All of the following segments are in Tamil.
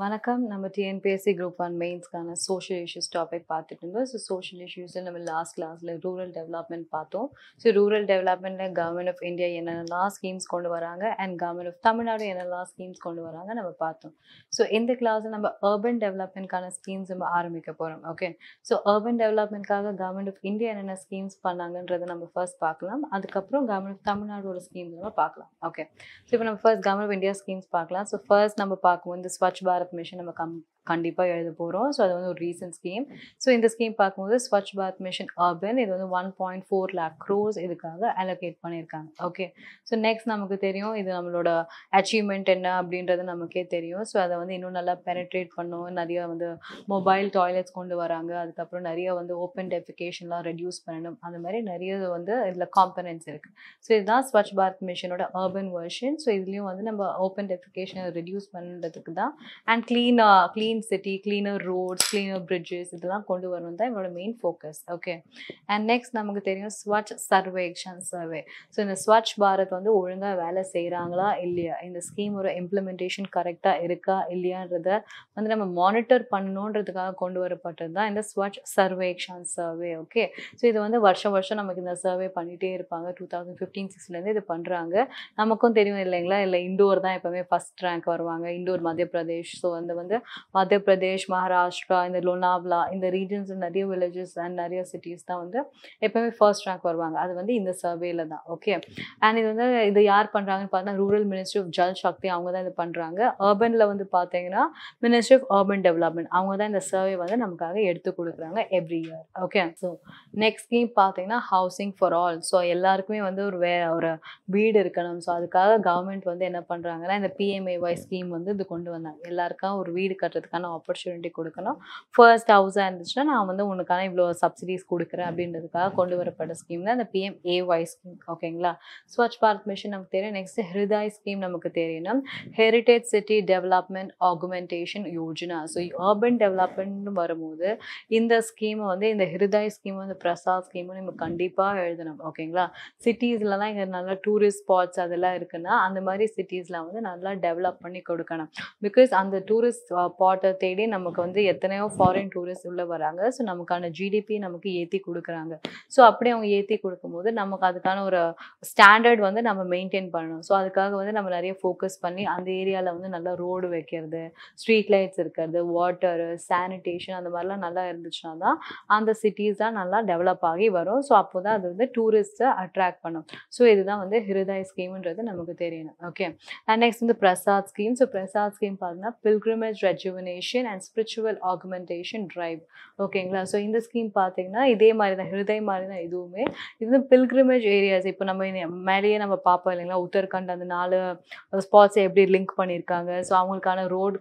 வணக்கம். நம்ம டிஎன்பிஎஸ்சி குரூப் ஒன் மெயின்ஸ்க்கான சோஷியல் இஷ்யூஸ் டாபிக் பார்த்துட்டு இருந்தோம். ஸோ சோஷியல் இஷ்யூஸில் நம்ம லாஸ்ட் கிளாஸில் ரூரல் டெவலப்மெண்ட் பார்த்தோம். ஸோ ரூரல் டெவலப்மெண்ட்டில் கவர்மெண்ட் ஆஃப் இந்தியா என்னென்னலாம் ஸ்கீம்ஸ் கொண்டு வராங்க? அண்ட் கவர்மெண்ட் ஆஃப் தமிழ்நாடு என்னெல்லாம் ஸ்கீம்ஸ் கொண்டு வராங்க? நம்ம பார்த்தோம். ஸோ இந்த கிளாஸில் நம்ம அர்பன் டெவலப்மெண்ட்கான ஸ்கீம்ஸ் நம்ம ஆரம்பிக்க போகிறோம் ஓகே ஸோ அர்பன் டெவலப்மெண்ட்காக கவர்மெண்ட் ஆஃப் இந்தியா என்னென்ன ஸ்கீம்ஸ் பண்ணாங்கன்றதை நம்ம ஃபர்ஸ்ட் பார்க்கலாம். அதுக்கப்புறம் கவர்மெண்ட் ஆஃப் தமிழ்நாடோட ஸ்கீம்ஸ் நம்ம பார்க்கலாம். ஓகே ஸோ இப்போ நம்ம first government of India schemes பார்க்கலாம். ஸோ ஃபர்ஸ்ட் நம்ம பார்க்கும்போது ஸ்வச் பாரத் மிஷன் நம்ம கம் கண்டிப்பாக எழுத போகிறோம் ஸோ அது வந்து ஒரு ரீசன்ட் ஸ்கீம் ஸோ இந்த ஸ்கீம் பார்க்கும்போது ஸ்வச் பாரத் மிஷன் அர்பன் இது வந்து one point four lakh crores இதுக்காக அலோகேட் பண்ணியிருக்காங்க. ஓகே ஸோ நெக்ஸ்ட் நமக்கு தெரியும் இது நம்மளோட அச்சீவ்மெண்ட் என்ன அப்படின்றது நமக்கே தெரியும். ஸோ அதை வந்து இன்னும் நல்லா பெனட்ரேட் பண்ணும் நிறைய வந்து மொபைல் டாய்லெட்ஸ் கொண்டு வராங்க. அதுக்கப்புறம் நிறைய வந்து ஓப்பன் டெஃபிகேஷன்லாம் ரெடியூஸ் பண்ணணும். அந்த மாதிரி நிறைய வந்து இதில் காம்பனன்ஸ் இருக்குது ஸோ இதுதான் ஸ்வச் பாரத் மிஷனோட அர்பன் வெர்ஷன் ஸோ இதுலேயும் வந்து நம்ம ஓப்பன் டெஃபிகேஷனை ரெடியூஸ் பண்ணுறதுக்கு தான். அண்ட் க்ளீனாக clean clean city cleaner roads cleaner bridges இதெல்லாம் கொண்டு வரணும் தான் இவங்களோட main focus okay and next நமக்கு தெரியும் ஸ்வச் சர்வேக்ஷன் சர்வே. ஸோ இந்த ஸ்வச் பாரத் வந்து ஒழுங்காக வேலை செய்கிறாங்களா இல்லையா? இந்த ஸ்கீமோட இம்ப்ளிமெண்டேஷன் கரெக்டாக இருக்கா இல்லையான்றத வந்து நம்ம மானிட்டர் பண்ணணுன்றதுக்காக கொண்டு வரப்பட்டது தான் இந்த Swachh Survekshan survey. Okay so இது வந்து வருஷம் வருஷம் நமக்கு இந்த சர்வே பண்ணிகிட்டே இருப்பாங்க. டூ தௌசண்ட் ஃபிஃப்டீன் சிக்ஸ்லேருந்து இது பண்ணுறாங்க நமக்கும் தெரியும் இல்லைங்களா? இல்லை இண்டோர் தான் எப்போவுமே ஃபஸ்ட் ரேங்க் வருவாங்க. இண்டோர் மத்திய பிரதேஷ் ஸோ வந்து வந்து மத்திய பிரதேஷ் மகாராஷ்டிரா இந்த லோனாவ்லா இந்த ரீஜன்ஸ் நிறைய வில்லேஜஸ் அண்ட் நிறைய சிட்டிஸ் தான் வந்து எப்போவுமே ஃபர்ஸ்ட் ரேங்க் வருவாங்க. அது வந்து இந்த சர்வேல தான் ஓகே அண்ட் இது வந்து இது யார் பண்ணுறாங்கன்னு பார்த்தா rural ministry of Jal Shakti அவங்க தான் இது பண்ணுறாங்க அர்பனில் வந்து பார்த்தீங்கன்னா மினிஸ்ட்ரி ஆஃப் அர்பன் டெவலப்மெண்ட் அவங்க தான் இந்த சர்வே வந்து நமக்காக எடுத்து கொடுக்குறாங்க every year okay so next scheme பார்த்தீங்கன்னா ஹவுசிங் ஃபார் ஆல் ஸோ எல்லாருக்குமே வந்து ஒரு வே ஒரு வீடு இருக்கணும். ஸோ அதுக்காக கவர்மெண்ட் வந்து என்ன பண்ணுறாங்கன்னா இந்த பிஎம்ஏஒய் ஸ்கீம் வந்து இது கொண்டு வந்தாங்க. எல்லாருக்கும் ஒரு வீடு கட்டுறதுக்கான ஆப்பர்ச்சுனிட்டி கொடுக்கணும். ஃபர்ஸ்ட் ஹவுஸாக இருந்துச்சுன்னா நான் வந்து உனக்கான இவ்வளோ சப்சிடிஸ் கொடுக்குறேன் அப்படின்றதுக்காக கொண்டு வரப்பட்ட ஸ்கீம் தான் இந்த பிஎம்ஏஒய் ஸ்கீம் ஓகேங்களா ஸ்வச் பாரத் மிஷன் நமக்கு தெரியும். நெக்ஸ்ட் ஹிருதாய் ஸ்கீம் நமக்கு தெரியணும் heritage city development augmentation Yojana so urban டெவலப்மெண்ட்னு வரும்போது இந்த ஸ்கீமை வந்து இந்த ஹிருதாய் ஸ்கீம் வந்து பிரசாத் ஸ்கீமும் நம்ம கண்டிப்பாக எழுதணும் ஓகேங்களா சிட்டிஸ்லலாம் இங்கே நல்ல டூரிஸ்ட் ஸ்பாட்ஸ் அதெல்லாம் இருக்குன்னா அந்த மாதிரி சிட்டிஸில் வந்து நல்லா டெவலப் பண்ணி கொடுக்கணும். பிகாஸ் அந்த டூரிஸ்ட் ஸ்பாட் uh, ஸ்பாட்டை தேடி நமக்கு வந்து எத்தனையோ ஃபாரின் டூரிஸ்ட் உள்ளே வராங்க. ஸோ நமக்கான ஜிடிபி நமக்கு ஏற்றி கொடுக்குறாங்க. ஸோ அப்படி அவங்க ஏற்றி கொடுக்கும்போது நமக்கு அதுக்கான ஒரு ஸ்டாண்டர்ட் வந்து நம்ம மெயின்டைன் பண்ணணும். ஸோ அதுக்காக வந்து நம்ம நிறைய ஃபோக்கஸ் பண்ணி அந்த ஏரியாவில் வந்து நல்லா ரோடு வைக்கிறது ஸ்ட்ரீட் லைட்ஸ் இருக்கிறது வாட்டரு சானிடேஷன் அந்த மாதிரிலாம் நல்லா இருந்துச்சுன்னா தான் அந்த சிட்டிஸ் தான் நல்லா டெவலப் ஆகி வரும். ஸோ அப்போ தான் அது வந்து டூரிஸ்ட்டை அட்ராக்ட் பண்ணும். ஸோ இதுதான் வந்து ஹிருதய ஸ்கீம்ன்றது நமக்கு தெரியணும். ஓகே அண்ட் நெக்ஸ்ட் வந்து Prasad scheme so Prasad scheme பார்த்தீங்கன்னா pilgrimage rejuvenation and spiritual augmentation drive ஓகேங்களா ஸோ இந்த ஸ்கீம் பார்த்தீங்கன்னா இதே மாதிரி தான் ஹிருதய மாதிரி தான் இதுவுமே இது வந்து பில்கிரிமேஜ் ஏரியாஸ் இப்போ நம்ம மேலேயே நம்ம பார்ப்போம் இல்லைங்களா? உத்தரகண்ட் அந்த நாலு ஸ்பாட்ஸை எப்படி லிங்க் பண்ணியிருக்காங்க? ஸோ அவங்களுக்கான ரோடு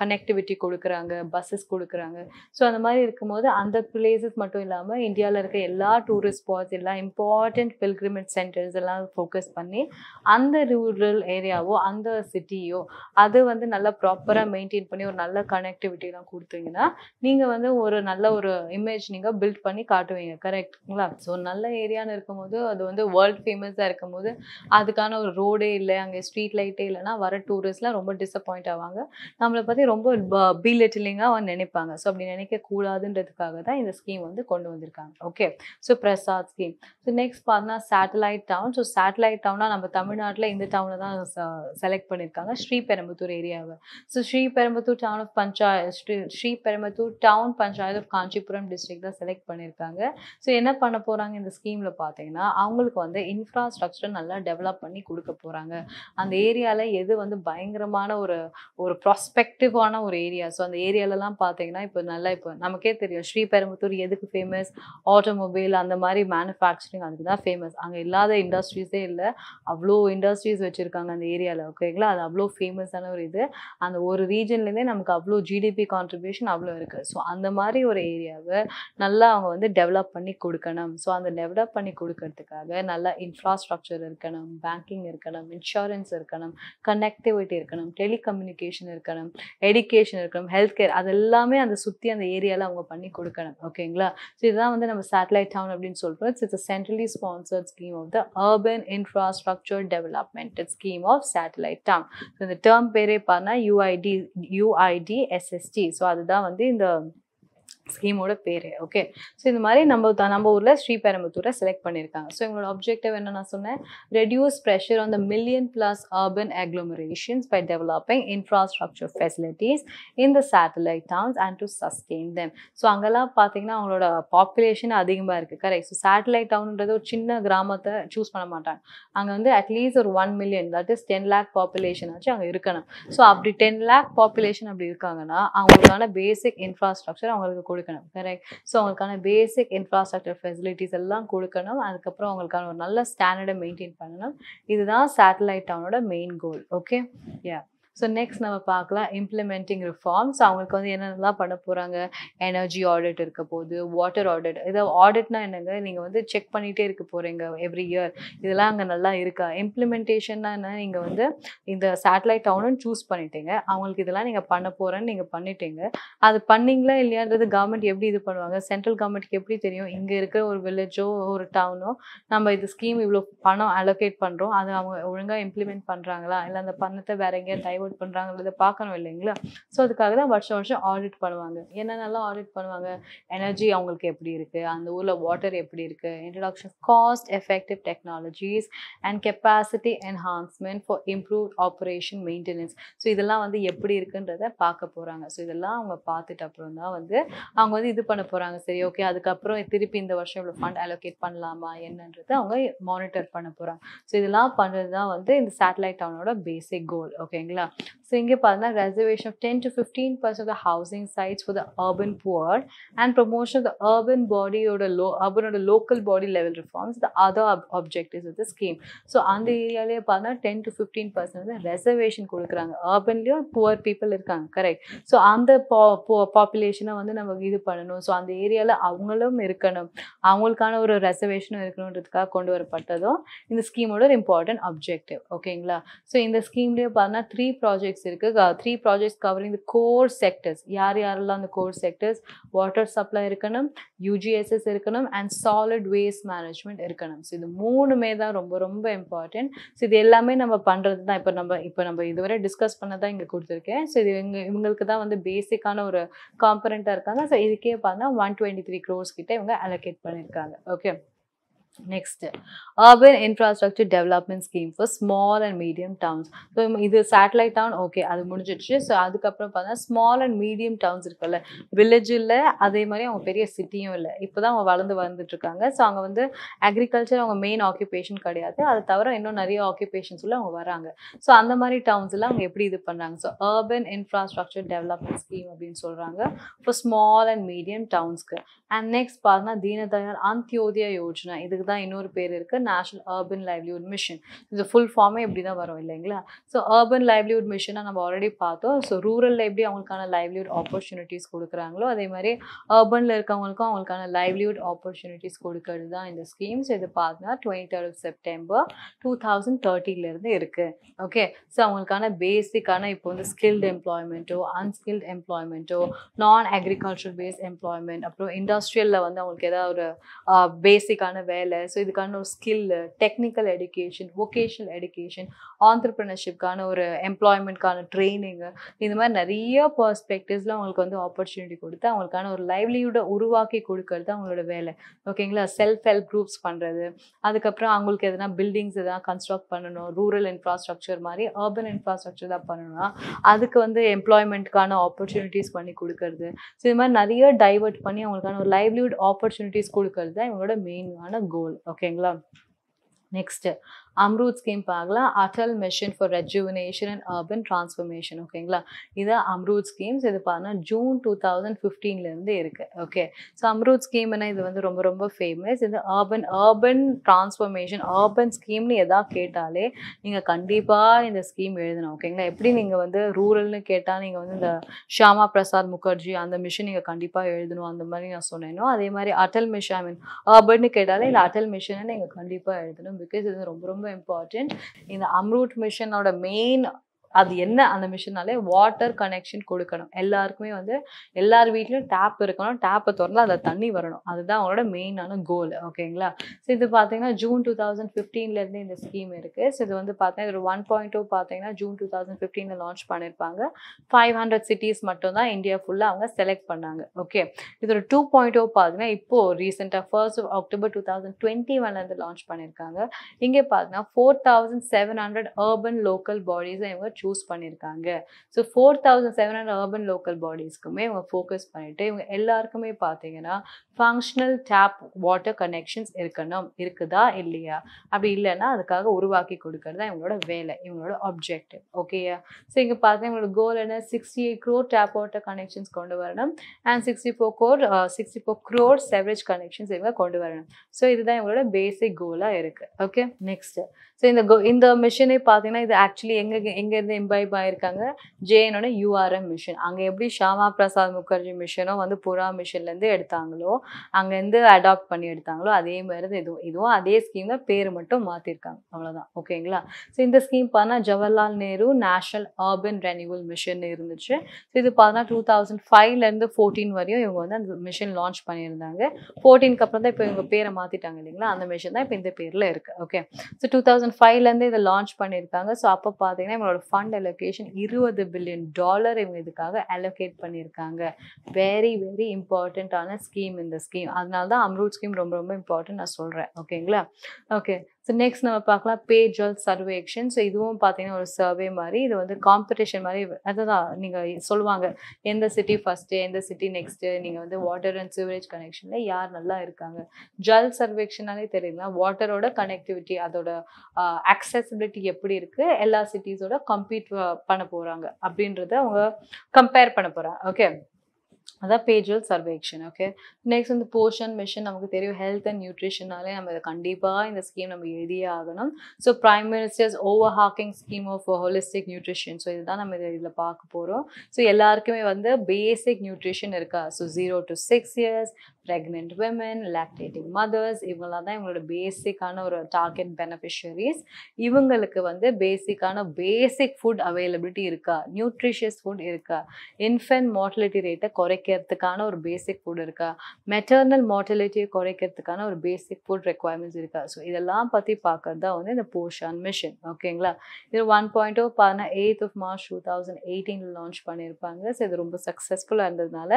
கனெக்டிவிட்டி கொடுக்குறாங்க பஸ்ஸஸ் கொடுக்குறாங்க. ஸோ அந்த மாதிரி இருக்கும்போது அந்த பிளேசஸ் மட்டும் இல்லாமல் இந்தியாவில் இருக்க எல்லா டூரிஸ்ட் ஸ்பாட்ஸ் எல்லா இம்பார்ட்டண்ட் பில்கிரிமேஜ் சென்டர்ஸ் எல்லாம் ஃபோக்கஸ் பண்ணி அந்த ரூரல் ஏரியாவோ அந்த சிட்டியோ அது வந்து நல்லா ப்ராப்பராக மெயின்டைன் பண்ணி ஒரு நல்ல கனெக்டிவிட்டிலாம் கொடுத்தீங்கன்னா நீங்கள் வந்து ஒரு நல்ல ஒரு இமேஜ் நீங்கள் பில்ட் பண்ணி காட்டுவீங்க. கரெக்டுங்களா ஸோ நல்ல ஏரியான்னு இருக்கும்போது அது வந்து வேர்ல்ட் ஃபேமஸாக இருக்கும்போது அதுக்கான ஒரு ரோடே இல்லை அங்கே ஸ்ட்ரீட் லைட்டே இல்லைன்னா வர டூரிஸ்ட்லாம் ரொம்ப டிசப்பாயிண்ட் ஆவாங்க. நம்மளை பற்றி ரொம்ப பீலிட்டிலிங்காக வந்து நினைப்பாங்க. ஸோ அப்படி நினைக்கக்கூடாதுன்றதுக்காக தான் இந்த ஸ்கீம் வந்து கொண்டு வந்திருக்காங்க. Okay so Prasad scheme so next பார்த்தோன்னா சேட்டலைட் டவுன் ஸோ சேட்டலைட் டவுனாக நம்ம தமிழ்நாட்டில் இந்த டவுனை தான் செலக்ட் பண்ணியிருக்காங்க ஸ்ரீபெரும்புத்தூர் ஏரியாவை so Sriperumbudur town of panchayat Sri Sriperumbudur town panchayat of Kanchipuram district தான் செலக்ட் பண்ணியிருக்காங்க. ஸோ என்ன பண்ண போகிறாங்க இந்த ஸ்கீமில் பார்த்தீங்கன்னா அவங்களுக்கு வந்து இன்ஃப்ராஸ்ட்ரக்சர் நல்லா டெவலப் பண்ணி கொடுக்க போகிறாங்க அந்த ஏரியாவில் எது வந்து பயங்கரமான ஒரு ஒரு ப்ராஸ்பெக்டிவான ஒரு ஏரியா ஸோ அந்த ஏரியாலலாம் பார்த்தீங்கன்னா இப்போ நல்லா இப்போ நமக்கே தெரியும். ஸ்ரீபெரும்புத்தூர் எதுக்கு ஃபேமஸ் ஆட்டோமொபைல் அந்த மாதிரி மேனுஃபேக்சரிங் அதுக்கு தான் ஃபேமஸ் அங்கே இல்லாத இண்டஸ்ட்ரீஸே இல்லை. அவ்வளோ இண்டஸ்ட்ரீஸ் வச்சுருக்காங்க அந்த ஏரியாவில் ஓகேங்களா அது அவ்வளோ ஃபேமஸான ஒரு இது. அந்த ஒரு ரீஜன்லேருந்தே நமக்கு அவ்வளோ ஜிடிபி கான்ட்ரிபியூஷன் அவ்வளோ இருக்குது ஸோ அந்த மாதிரி ஒரு ஏரியாவை நல்லா அவங்க வந்து டெவலப் பண்ணி கொடுக்கணும். ஸோ அந்த டெவலப் பண்ணி கொடுக்கறதுக்காக நல்லா இன்ஃப்ராஸ்ட்ரக்சர் இருக்கணும் பேங்கிங் இருக்கணும் இன்சூரன்ஸ் இருக்கணும் கனெக்டிவிட்டி இருக்கணும் டெலிகம்யூனிகேஷன் இருக்கணும் எடிகேஷன் இருக்கணும் ஹெல்த் கேர் அது எல்லாமே அந்த சுற்றி அந்த ஏரியாவில் அவங்க பண்ணி கொடுக்கணும். ஓகேங்களா ஸோ இதுதான் வந்து நம்ம சேட்டலைட் டவுன் அப்படின்னு சொல்கிறோம் it's it's centrally sponsored scheme of the urban infrastructure development scheme of satellite town so இந்த டேர்ம் பேரே பார்த்தா யூ யூஐடி எஸ்எஸ்டி ஸோ அதுதான் வந்து இந்த ஸ்கீமோட பேர். ஓகே ஸோ இந்த மாதிரி நம்ம த- நம்ம ஊரில் ஸ்ரீபெரும்புத்தூரை செலக்ட் பண்ணியிருக்காங்க ஸோ எங்களோட objective என்ன நான் சொன்னேன்? Reduce pressure on the million plus urban agglomerations by developing infrastructure facilities in the satellite towns and to sustain them so அங்கெல்லாம் பார்த்தீங்கன்னா அவங்களோட பாப்புலேஷன் அதிகமாக இருக்குது கரெக்ட் ஸோ சேட்டலைட் டவுன்ன்றது ஒரு சின்ன கிராமத்தை சூஸ் பண்ண மாட்டாங்க. அங்கே வந்து அட்லீஸ்ட் ஒரு one million that is ten lakh population ஆச்சு அங்கே இருக்கணும். ஸோ அப்படி டென் லேக் பாப்புலேஷன் அப்படி இருக்காங்கன்னா அவங்களுக்கான பேசிக் இன்ஃப்ராஸ்ட்ரக்சர் அவங்களுக்கு கொடுக்கணும். கரெக்ட் ஸோ அவங்களுக்கான பேசிக் இன்ஃப்ராஸ்ட்ரக்சர் ஃபெசிலிட்டிஸ் எல்லாம் கொடுக்கணும். அதுக்கப்புறம் அவங்களுக்கான ஒரு நல்ல ஸ்டாண்டர்டை மெயின்டைன் பண்ணணும். இதுதான் satellite டவுனோட main goal okay yeah so next நம்ம பார்க்கலாம் இம்ப்ளிமெண்டிங் ரிஃபார்ம்ஸ் அவங்களுக்கு வந்து என்னென்னலாம் பண்ண போகிறாங்க எனர்ஜி ஆடிட் இருக்க போகுது வாட்டர் ஆடிட் இதை ஆடிட்னா என்னங்க? நீங்கள் வந்து செக் பண்ணிகிட்டே இருக்க போகிறீங்க எவ்ரி இயர் இதெல்லாம் அங்கே நல்லா இருக்கா? இம்ப்ளிமெண்டேஷன்னா என்ன? நீங்கள் வந்து இந்த சேட்டலைட் டவுனுன்னு சூஸ் பண்ணிட்டீங்க. அவங்களுக்கு இதெல்லாம் நீங்கள் பண்ண போகிறேன்னு நீங்கள் பண்ணிட்டீங்க. அது பண்ணிங்களா இல்லையான்றது கவர்மெண்ட் எப்படி இது பண்ணுவாங்க? சென்ட்ரல் கவர்மெண்ட்க்கு எப்படி தெரியும்? இங்கே இருக்கிற ஒரு வில்லேஜோ ஒரு டவுனோ நம்ம இது ஸ்கீம் இவ்வளோ பணம் அலோகேட் பண்ணுறோம் அது அவங்க ஒழுங்காக இம்ப்ளிமெண்ட் பண்ணுறாங்களா இல்லை அந்த பணத்தை வேற எங்கேயா டைவர்ட் பண்ணுறாங்களா பார்க்கணும் இல்லைங்களா? ஸோ அதுக்காக தான் வருஷம் வருஷம் ஆடிட் பண்ணுவாங்க. என்னென்னலாம் ஆடிட் பண்ணுவாங்க? எனர்ஜி அவங்களுக்கு எப்படி இருக்குது அந்த ஊரில் வாட்டர் எப்படி இருக்குது introduction cost effective technologies and capacity enhancement for improve operation maintenance so இதெல்லாம் வந்து எப்படி இருக்குன்றத பார்க்க போகிறாங்க ஸோ இதெல்லாம் அவங்க பார்த்துட்டு அப்புறம் தான் வந்து அவங்க வந்து இது பண்ண போகிறாங்க சரி ஓகே அதுக்கப்புறம் திருப்பி இந்த வருஷம் இவ்வளோ ஃபண்ட் அலோகேட் பண்ணலாமா? என்னன்றது அவங்க மானிட்டர் பண்ண போகிறாங்க ஸோ இதெல்லாம் பண்ணுறது தான் வந்து இந்த சேட்டலைட் டவுனோட பேசிக் கோல் ஓகேங்களா ஸோ இங்கே பார்த்தீங்கன்னா reservation of ten to fifteen percent of housing sites for the urban poor and promotion the urban பாடியோட low அர்பனோட local body level reforms the other objectives of the scheme so அந்த ஏரியாலேயே பார்த்தா டென் டு ஃபிஃப்டீன் பர்சன்ட் வந்து ரெசர்வேஷன் கொடுக்குறாங்க. அர்பன்லேயும் புவர் பீப்புள் இருக்காங்க கரெக்ட் ஸோ அந்த பாப்புலேஷனை வந்து நம்ம இது பண்ணணும். ஸோ அந்த ஏரியாவில் அவங்களும் இருக்கணும். அவங்களுக்கான ஒரு ரெசர்வேஷனும் இருக்கணுன்றதுக்காக கொண்டு வரப்பட்டதும் இந்த ஸ்கீமோட ஒரு இம்பார்ட்டன்ட் அப்ஜெக்டிவ் ஓகேங்களா ஸோ இந்த ஸ்கீம்லேயே பார்த்தா த்ரீ ப்ராஜெக்ட்ஸ் இருக்குது three projects covering the core sectors யார் யாரெல்லாம் அந்த கோர் செக்டர்ஸ் வாட்டர் சப்ளை இருக்கணும் யூஜிஎஸ்எஸ் இருக்கணும் அண்ட் சாலிட் வேஸ்ட் மேனேஜ்மெண்ட் இருக்கணும். ஸோ இது மூணுமே தான் ரொம்ப ரொம்ப இம்பார்ட்டன்ட் ஸோ இது எல்லாமே நம்ம பண்ணுறது தான். இப்போ நம்ம இப்போ நம்ம இதுவரை டிஸ்கஸ் பண்ண தான் இங்கே கொடுத்துருக்கேன். ஸோ இது இவங்க இவங்களுக்கு தான் வந்து பேசிக்கான ஒரு காம்பனண்ட்டாக இருக்காங்க. ஸோ இதுக்கே பார்த்தா ஒன் டுவெண்ட்டி த்ரீ க்ரோர்ஸ் கிட்ட இவங்க அலோகேட் பண்ணியிருக்காங்க okay next urban infrastructure development scheme for small and medium towns so இது சேட்டலைட் டவுன் ஓகே அது முடிஞ்சிடுச்சு. ஸோ அதுக்கப்புறம் பார்த்தா ஸ்மால் அண்ட் மீடியம் டவுன்ஸ் இருக்குல்ல. வில்லேஜ் இல்லை அதே மாதிரி அவங்க பெரிய சிட்டியும் இல்லை. இப்போ தான் அவங்க வளர்ந்து வந்துட்டு இருக்காங்க ஸோ அங்கே வந்து அக்ரிகல்ச்சர் அவங்க மெயின் ஆக்குபேஷன் கிடையாது. அதை தவிர இன்னும் நிறைய ஆக்குபேஷன்ஸ் உள்ள அவங்க வராங்க. ஸோ அந்த மாதிரி டவுன்ஸில் அவங்க எப்படி இது பண்ணுறாங்க so urban infrastructure development scheme அப்படின்னு சொல்கிறாங்க ஃபார் ஸ்மால் அண்ட் மீடியம் டவுன்ஸ்க்கு அண்ட் நெக்ஸ்ட் பார்த்தீங்கன்னா தீனதயாள் அந்தியோதயா யோஜனா. இதுக்கு தான் இன்னொரு பேர் இருக்குது நேஷனல் அர்பன் லைவ்லிஹுட் மிஷன் இந்த ஃபுல் ஃபார்மே இப்படி தான் வரும் இல்லைங்களா? ஸோ அர்பன் லைவ்லிஹுட் மிஷனை நம்ம ஆல்ரெடி பார்த்தோம். ஸோ ரூரலில் எப்படி அவங்களுக்கான லைவ்லிஹுட் ஆப்பர்ச்சுனிட்டிஸ் கொடுக்குறாங்களோ அதே மாதிரி அர்பனில் இருக்கவங்களுக்கும் அவங்களுக்கான லைவ்லிஹுட் ஆப்பர்ச்சுனிட்டிஸ் கொடுக்கறது தான் இந்த ஸ்கீம்ஸ் இது பார்த்தா twenty third of September two thousand தேர்ட்டிலேருந்து இருக்குது ஓகே ஸோ அவங்களுக்கான பேசிக்கான இப்போ வந்து ஸ்கில்டு எம்ப்ளாய்மெண்ட்டோ அன்ஸ்கில்ட் எம்ப்ளாய்மெண்ட்டோ நான் அக்ரிகல்ச்சர் பேஸ்ட் எம்ப்ளாய்மெண்ட் அப்புறம் இண்டஸ்ட்ரியலில் வந்து அவங்களுக்கு ஏதாவது ஒரு பேசிக்கான வேலை ஸோ இதுக்கான ஒரு skill technical education vocational education ஆண்டர்பிரினர்ஷிப்கான ஒரு எம்ப்ளாய்மெண்ட்கான ட்ரைனிங்கு இந்த மாதிரி நிறைய பர்ஸ்பெக்டிவ்ஸில் அவங்களுக்கு வந்து ஆப்பர்ச்சுனிட்டி கொடுத்து அவங்களுக்கான ஒரு லைவ்லிஹுட்டை உருவாக்கி கொடுக்கறது அவங்களோட வேலை. ஓகேங்களா செல்ஃப் ஹெல்ப் குரூப்ஸ் பண்ணுறது அதுக்கப்புறம் அவங்களுக்கு எதனா பில்டிங்ஸ் எதனா கன்ஸ்ட்ரக்ட் பண்ணணும் ரூரல் இன்ஃப்ராஸ்ட்ரக்சர் மாதிரி அர்பன் இன்ஃப்ராஸ்ட்ரக்சர் தான் பண்ணணும்னா அதுக்கு வந்து எம்ப்ளாய்மெண்ட்கான ஆப்பர்ச்சுனிட்டிஸ் பண்ணி கொடுக்கறது. ஸோ இது மாதிரி நிறைய டைவர்ட் பண்ணி அவங்களுக்கான ஒரு லைவ்லிஹுட் ஆப்பர்ச்சுனிட்டிஸ் கொடுக்கறது தான் இவங்களோட மெயினான கோல் ஓகேங்களா நெக்ஸ்ட்டு அம்ரூத் ஸ்கீம் பார்க்கலாம் Atal mission for rejuvenation and urban transformation ஓகேங்களா இது அம்ரூத் ஸ்கீம்ஸ் இது பார்த்தா ஜூன் டூ தௌசண்ட் ஃபிஃப்டீன்லேருந்து இருக்குது ஓகே ஸோ அம்ரூத் ஸ்கீம்னா இது வந்து ரொம்ப ரொம்ப ஃபேமஸ் இது அர்பன் அர்பன் டிரான்ஸ்ஃபர்மேஷன் அர்பன் ஸ்கீம்னு எதா கேட்டாலே நீங்கள் கண்டிப்பாக இந்த ஸ்கீம் எழுதணும் ஓகேங்களா எப்படி நீங்கள் வந்து ரூரல்னு கேட்டால் நீங்கள் வந்து இந்த ஷியாமா பிரசாத் முகர்ஜி அந்த மிஷன் நீங்கள் கண்டிப்பாக எழுதணும் அந்த மாதிரி நான் சொன்னேனோ அதே மாதிரி அட்டல் மிஷன் ஐ மீன் அர்பன்னு கேட்டாலே இல்லை அட்டல் மிஷனை நீங்கள் கண்டிப்பாக எழுதணும் பிகாஸ் இது ரொம்ப ரொம்ப இம்பார்ட்டன்ட் இந்த அம்ரூட் மிஷனோட மெயின் அது என்ன அந்த மிஷினாலே வாட்டர் கனெக்ஷன் கொடுக்கணும். எல்லாருக்குமே வந்து எல்லார் வீட்லேயும் டேப் இருக்கணும். டேப்பை திறந்து அதில் தண்ணி வரணும். அதுதான் அவங்களோட மெயினான கோல் ஓகேங்களா ஸோ இது பார்த்தீங்கன்னா ஜூன் டூ தௌசண்ட் ஃபிஃப்டீன்லேருந்து இந்த ஸ்கீம் இருக்குது ஸோ இது வந்து பார்த்தீங்கன்னா ஒரு ஒன் பாயிண்ட் டூ பார்த்தீங்கன்னா ஜூன் டூ தௌசண்ட் ஃபிஃப்டீனில் லான்ச் பண்ணியிருப்பாங்க ஃபைவ் ஹண்ட்ரட் சிட்டிஸ் மட்டும் தான் இந்தியா ஃபுல்லாக அவங்க செலக்ட் பண்ணாங்க ஓகே இதோட டூ பாயிண்ட் ஓ பார்த்தீங்கன்னா இப்போ ரீசெண்டாக first October two thousand twenty ஒன்லேருந்து லான்ச் பண்ணியிருக்காங்க இங்கே பார்த்தீங்கன்னா four thousand seven hundred urban local பாடிஸை இவங்க சூஸ் பண்ணியிருக்காங்க so four thousand seven hundred urban local பாடிஸ்க்குமே இவங்க ஃபோக்கஸ் பண்ணிட்டு இவங்க எல்லாருக்குமே பார்த்தீங்கன்னா ஃபங்க்ஷனல் டேப் வாட்டர் கனெக்ஷன்ஸ் இருக்கணும். இருக்குதா? இல்லையா? அப்படி இல்லைன்னா அதுக்காக உருவாக்கி கொடுக்கறது தான் இவங்களோட வேலை இவங்களோட ஆப்ஜெக்டிவ் ஓகேயா ஸோ இங்கே பார்த்தா இவங்களோட கோல் என்ன? Sixty eight crore tap water connections கொண்டு வரணும். And sixty four crore sixty four crore sewerage connections இவங்க கொண்டு வரணும். ஸோ இதுதான் இவங்களோட பேசிக் கோலாக இருக்குது ஓகே நெக்ஸ்ட் ஸோ இந்த கோ இந்த மிஷினே பார்த்தீங்கன்னா இது ஆக்சுவலி எங்கே எங்கே இருந்து இம்பைப் ஆயிருக்காங்க. ஜேஎனோட யூஆர்எம் மிஷின் அங்கே எப்படி ஷாமா பிரசாத் முகர்ஜி மிஷினும் வந்து புறா மிஷன்லேருந்து எடுத்தாங்களோ அங்கேருந்து அடாப்ட் பண்ணி எடுத்தாங்களோ அதே மாதிரி தான் இதுவும். இதுவும் அதே ஸ்கீமில் பேர் மட்டும் மாற்றிருக்காங்க அவ்வளோதான் ஓகேங்களா ஸோ இந்த ஸ்கீம் பார்த்தா Jawaharlal Nehru national urban renewal mission இருந்துச்சு. ஸோ இது பார்த்தா டூ தௌசண்ட் ஃபைவ்லேருந்து ஃபோர்டீன் வரையும் இவங்க வந்து அந்த மிஷின் லான்ச் பண்ணியிருந்தாங்க. ஃபோர்டீனுக்கு அப்புறம் தான் இப்போ இவங்க பேரை மாற்றிட்டாங்க இல்லைங்களா? அந்த மிஷன் தான் இப்போ இந்த பேரில் இருக்குது ஓகே ஸோ டூ தௌசண்ட் ஃபைவ்லேருந்து இதை லான்ச் பண்ணியிருக்காங்க. ஸோ அப்போ பார்த்தீங்கன்னா இவங்களோட ஃபண்ட் அலோகேஷன் இருபது பில்லியன் டாலர் இவங்க இதுக்காக அலோகேட் பண்ணியிருக்காங்க. வெரி வெரி இம்பார்ட்டண்ட்டான ஸ்கீம் இந்த ஸ்கீம் அதனால தான் அம்ரூட் ஸ்கீம் ரொம்ப ரொம்ப இம்பார்ட்டன்ட் நான் சொல்கிறேன் ஓகேங்களா ஓகே ஸோ நெக்ஸ்ட் நம்ம பார்க்கலாம் பே ஜல் சர்வேக்ஷன் ஸோ இதுவும் பார்த்தீங்கன்னா ஒரு சர்வே மாதிரி. இது வந்து காம்படிஷன் மாதிரி. அதுதான் நீங்கள் சொல்லுவாங்க. எந்த சிட்டி ஃபஸ்ட்டு எந்த சிட்டி நெக்ஸ்ட்டு நீங்கள் வந்து வாட்டர் அண்ட் சிவரேஜ் கனெக்ஷனில் யார் நல்லா இருக்காங்க? ஜல் சர்வேக்ஷனாலே தெரியல வாட்டரோட கனெக்டிவிட்டி அதோட அக்சசிபிலிட்டி எப்படி இருக்குது எல்லா சிட்டிஸோட கம்பீட் பண்ண போகிறாங்க அப்படின்றத அவங்க கம்பேர் பண்ண போகிறாங்க ஓகே அதான் பேஜுவல் சர்வேக்ஷன் ஓகே நெக்ஸ்ட் வந்து போஷன் மிஷன் நமக்கு தெரியும். ஹெல்த் அண்ட் நியூட்ரிஷனாலே நம்ம இதை கண்டிப்பாக இந்த ஸ்கீம் நம்ம எழுதியே ஆகணும். So prime ministers overarching scheme of holistic nutrition so இதுதான் நம்ம இதில் இதில் பார்க்க போகிறோம் ஸோ எல்லாருக்குமே வந்து பேசிக் நியூட்ரிஷன் இருக்கா? So zero to six years pregnant women lactating mothers இவங்களாம் தான் இவங்களோட பேசிக்கான ஒரு டார்கெட் பெனிஃபிஷரிஸ் இவங்களுக்கு வந்து பேசிக்கான பேசிக் ஃபுட் அவைலபிலிட்டி இருக்கா? நியூட்ரிஷியஸ் ஃபுட் இருக்கா? இன்ஃபென்ட் மார்டலிட்டி ரேட்டை குறைக்க குறைக்கிறதுக்கான ஒரு பேசிக் ஃபுட் இருக்கா? மெட்டர்னல் மார்டலிட்டியை குறைக்கிறதுக்கான ஒரு பேசிக் ஃபுட் ரெக்குவயர்மெண்ட்ஸ் இருக்கா? ஸோ இதெல்லாம் பற்றி பார்க்கறது தான் வந்து இந்த போஷான் மிஷன் ஓகேங்களா இது ஒன் பாயிண்ட் ஓ பார்த்தா eighth of March two thousand எயிட்டீனில் லான்ச் பண்ணியிருப்பாங்க ஸோ இது ரொம்ப சக்ஸஸ்ஃபுல்லாக இருந்ததுனால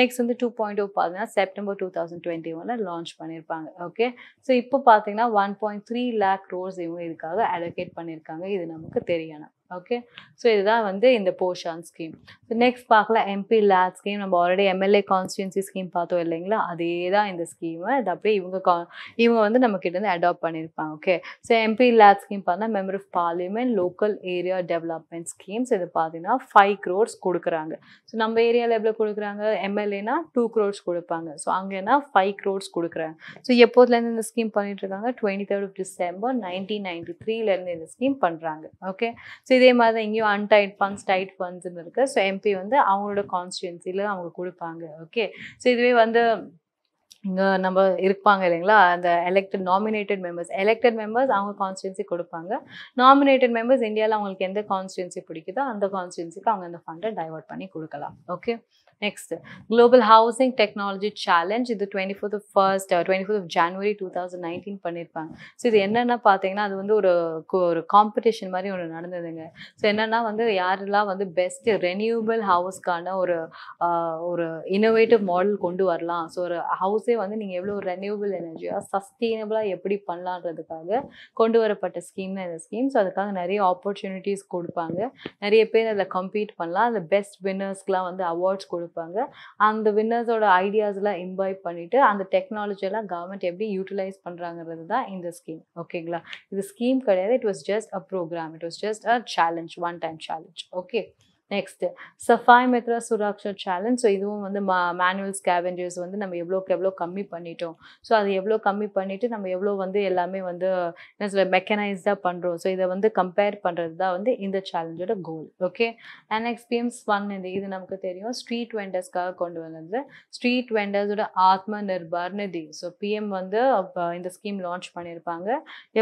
நெக்ஸ்ட் வந்து டூ பாயிண்ட் ஓ பார்த்தீங்கன்னா செப்டம்பர் டூ தௌசண்ட் டுவெண்ட்டி ஒனில் லான்ச் பண்ணியிருப்பாங்க ஓகே ஸோ இப்போ பார்த்தீங்கன்னா one point three lakh crores இவங்க இதுக்காக அலோகேட் பண்ணியிருக்காங்க இது நமக்கு தெரியணும். ஓகே ஸோ இதுதான் வந்து இந்த போஷான் ஸ்கீம் ஸோ நெக்ஸ்ட் பார்க்கலாம் எம்பி லேட் ஸ்கீம் நம்ம ஆல்ரெடி எம்எல்ஏ கான்ஸ்டியூன்சி ஸ்கீம் பார்த்தோம் இல்லைங்களா? அதே தான் இந்த ஸ்கீமு இது அப்படியே இவங்க கா இவங்க வந்து நம்ம கிட்டேருந்து அடாப்ட் பண்ணியிருப்பாங்க. Okay so MP LAD scheme பார்த்தா member of parliament local area development schemes இது பார்த்தீங்கன்னா ஃபைவ் க்ரோர்ஸ் கொடுக்குறாங்க. ஸோ நம்ம ஏரியாவில் எவ்வளோ கொடுக்குறாங்க. எம்எல்ஏனா டூ க்ரோர்ஸ் கொடுப்பாங்க. ஸோ அங்கேனா ஃபைவ் க்ரோர்ஸ் கொடுக்குறாங்க. ஸோ எப்போதுலேருந்து இந்த ஸ்கீம் பண்ணிட்டு இருக்காங்க? Twenty third of December nineteen ninety த்ரீலேருந்து இந்த ஸ்கீம் பண்ணுறாங்க ஓகே ஸோ இதே மாதிரி தான் இங்கேயும் அன்டைட் ஃபண்ட்ஸ் டைட் ஃபண்ட்ஸ்னு இருக்குது ஸோ எம்பி வந்து அவங்களோட கான்ஸ்டியூன்சியில் அவங்க கொடுப்பாங்க. ஓகே ஸோ இதுவே வந்து இங்கே நம்ம இருப்பாங்க இல்லைங்களா? அந்த elected nominated members elected members அவங்க கான்ஸ்டியூன்சி கொடுப்பாங்க. நாமினேட்டட் மெம்பர்ஸ் இந்தியாவில் அவங்களுக்கு எந்த கான்ஸ்டியூன்சி பிடிக்குதோ அந்த கான்ஸ்டியூன்சிக்கு அவங்க அந்த ஃபண்டை டைவர்ட் பண்ணி கொடுக்கலாம். Okay next global housing technology challenge இது twenty fourth first twenty fourth January two thousand nineteen பண்ணியிருப்பாங்க ஸோ இது என்னென்ன பார்த்தீங்கன்னா அது வந்து ஒரு ஒரு காம்படிஷன் மாதிரி ஒன்று நடந்ததுங்க. ஸோ என்னென்னா வந்து யாரெல்லாம் வந்து பெஸ்ட் ரெனியூபிள் ஹவுஸ்க்கான ஒரு ஒரு இன்னோவேட்டிவ் மாடல் கொண்டு வரலாம். ஸோ ஒரு ஹவுஸே வந்து நீங்கள் எவ்வளோ ரெனியூபிள் எனர்ஜியாக சஸ்டெயினபிளாக எப்படி பண்ணலான்றதுக்காக கொண்டு வரப்பட்ட ஸ்கீம் தான் இந்த ஸ்கீம் ஸோ அதுக்காக நிறைய ஆப்பர்ச்சுனிட்டிஸ் கொடுப்பாங்க. நிறைய பேர் அதில் கம்பீட் பண்ணலாம். அந்த பெஸ்ட் வின்னர்ஸ்க்குலாம் வந்து அவார்ட்ஸ் கொடுப்பாங்க. அந்த வின்னர்ஸோட ஐடியாஸ்லாம் இம்பாய் பண்ணிட்டு அந்த டெக்னாலஜியெல்லாம் கவர்மெண்ட் எப்படி யூட்டிலைஸ் பண்ணுறாங்கிறது தான் இந்த ஸ்கீம் ஓகேங்களா இது ஸ்கீம் கிடையாது. It was just a program it was just a challenge one time challenge okay next Safai Mitra Suraksha challenge so இதுவும் வந்து மா மேனுவல் ஸ்கேவெஞ்சர்ஸ் வந்து நம்ம எவ்வளோக்கு எவ்வளோ கம்மி பண்ணிட்டோம். ஸோ அது எவ்வளோ கம்மி பண்ணிவிட்டு நம்ம எவ்வளோ வந்து எல்லாமே வந்து என்ன சொல்ல மெக்கனைஸ்டாக பண்ணுறோம் ஸோ இதை வந்து கம்பேர் பண்ணுறது தான் வந்து இந்த சேலஞ்சோட goal okay and next PM's one இந்த இது நமக்கு தெரியும். ஸ்ட்ரீட் வெண்டர்ஸ்க்காக கொண்டு வந்தது. ஸ்ட்ரீட் வெண்டர்ஸோட ஆத்ம நிர்பார் நிதி ஸோ பிஎம் வந்து இந்த ஸ்கீம் லான்ச் பண்ணியிருப்பாங்க.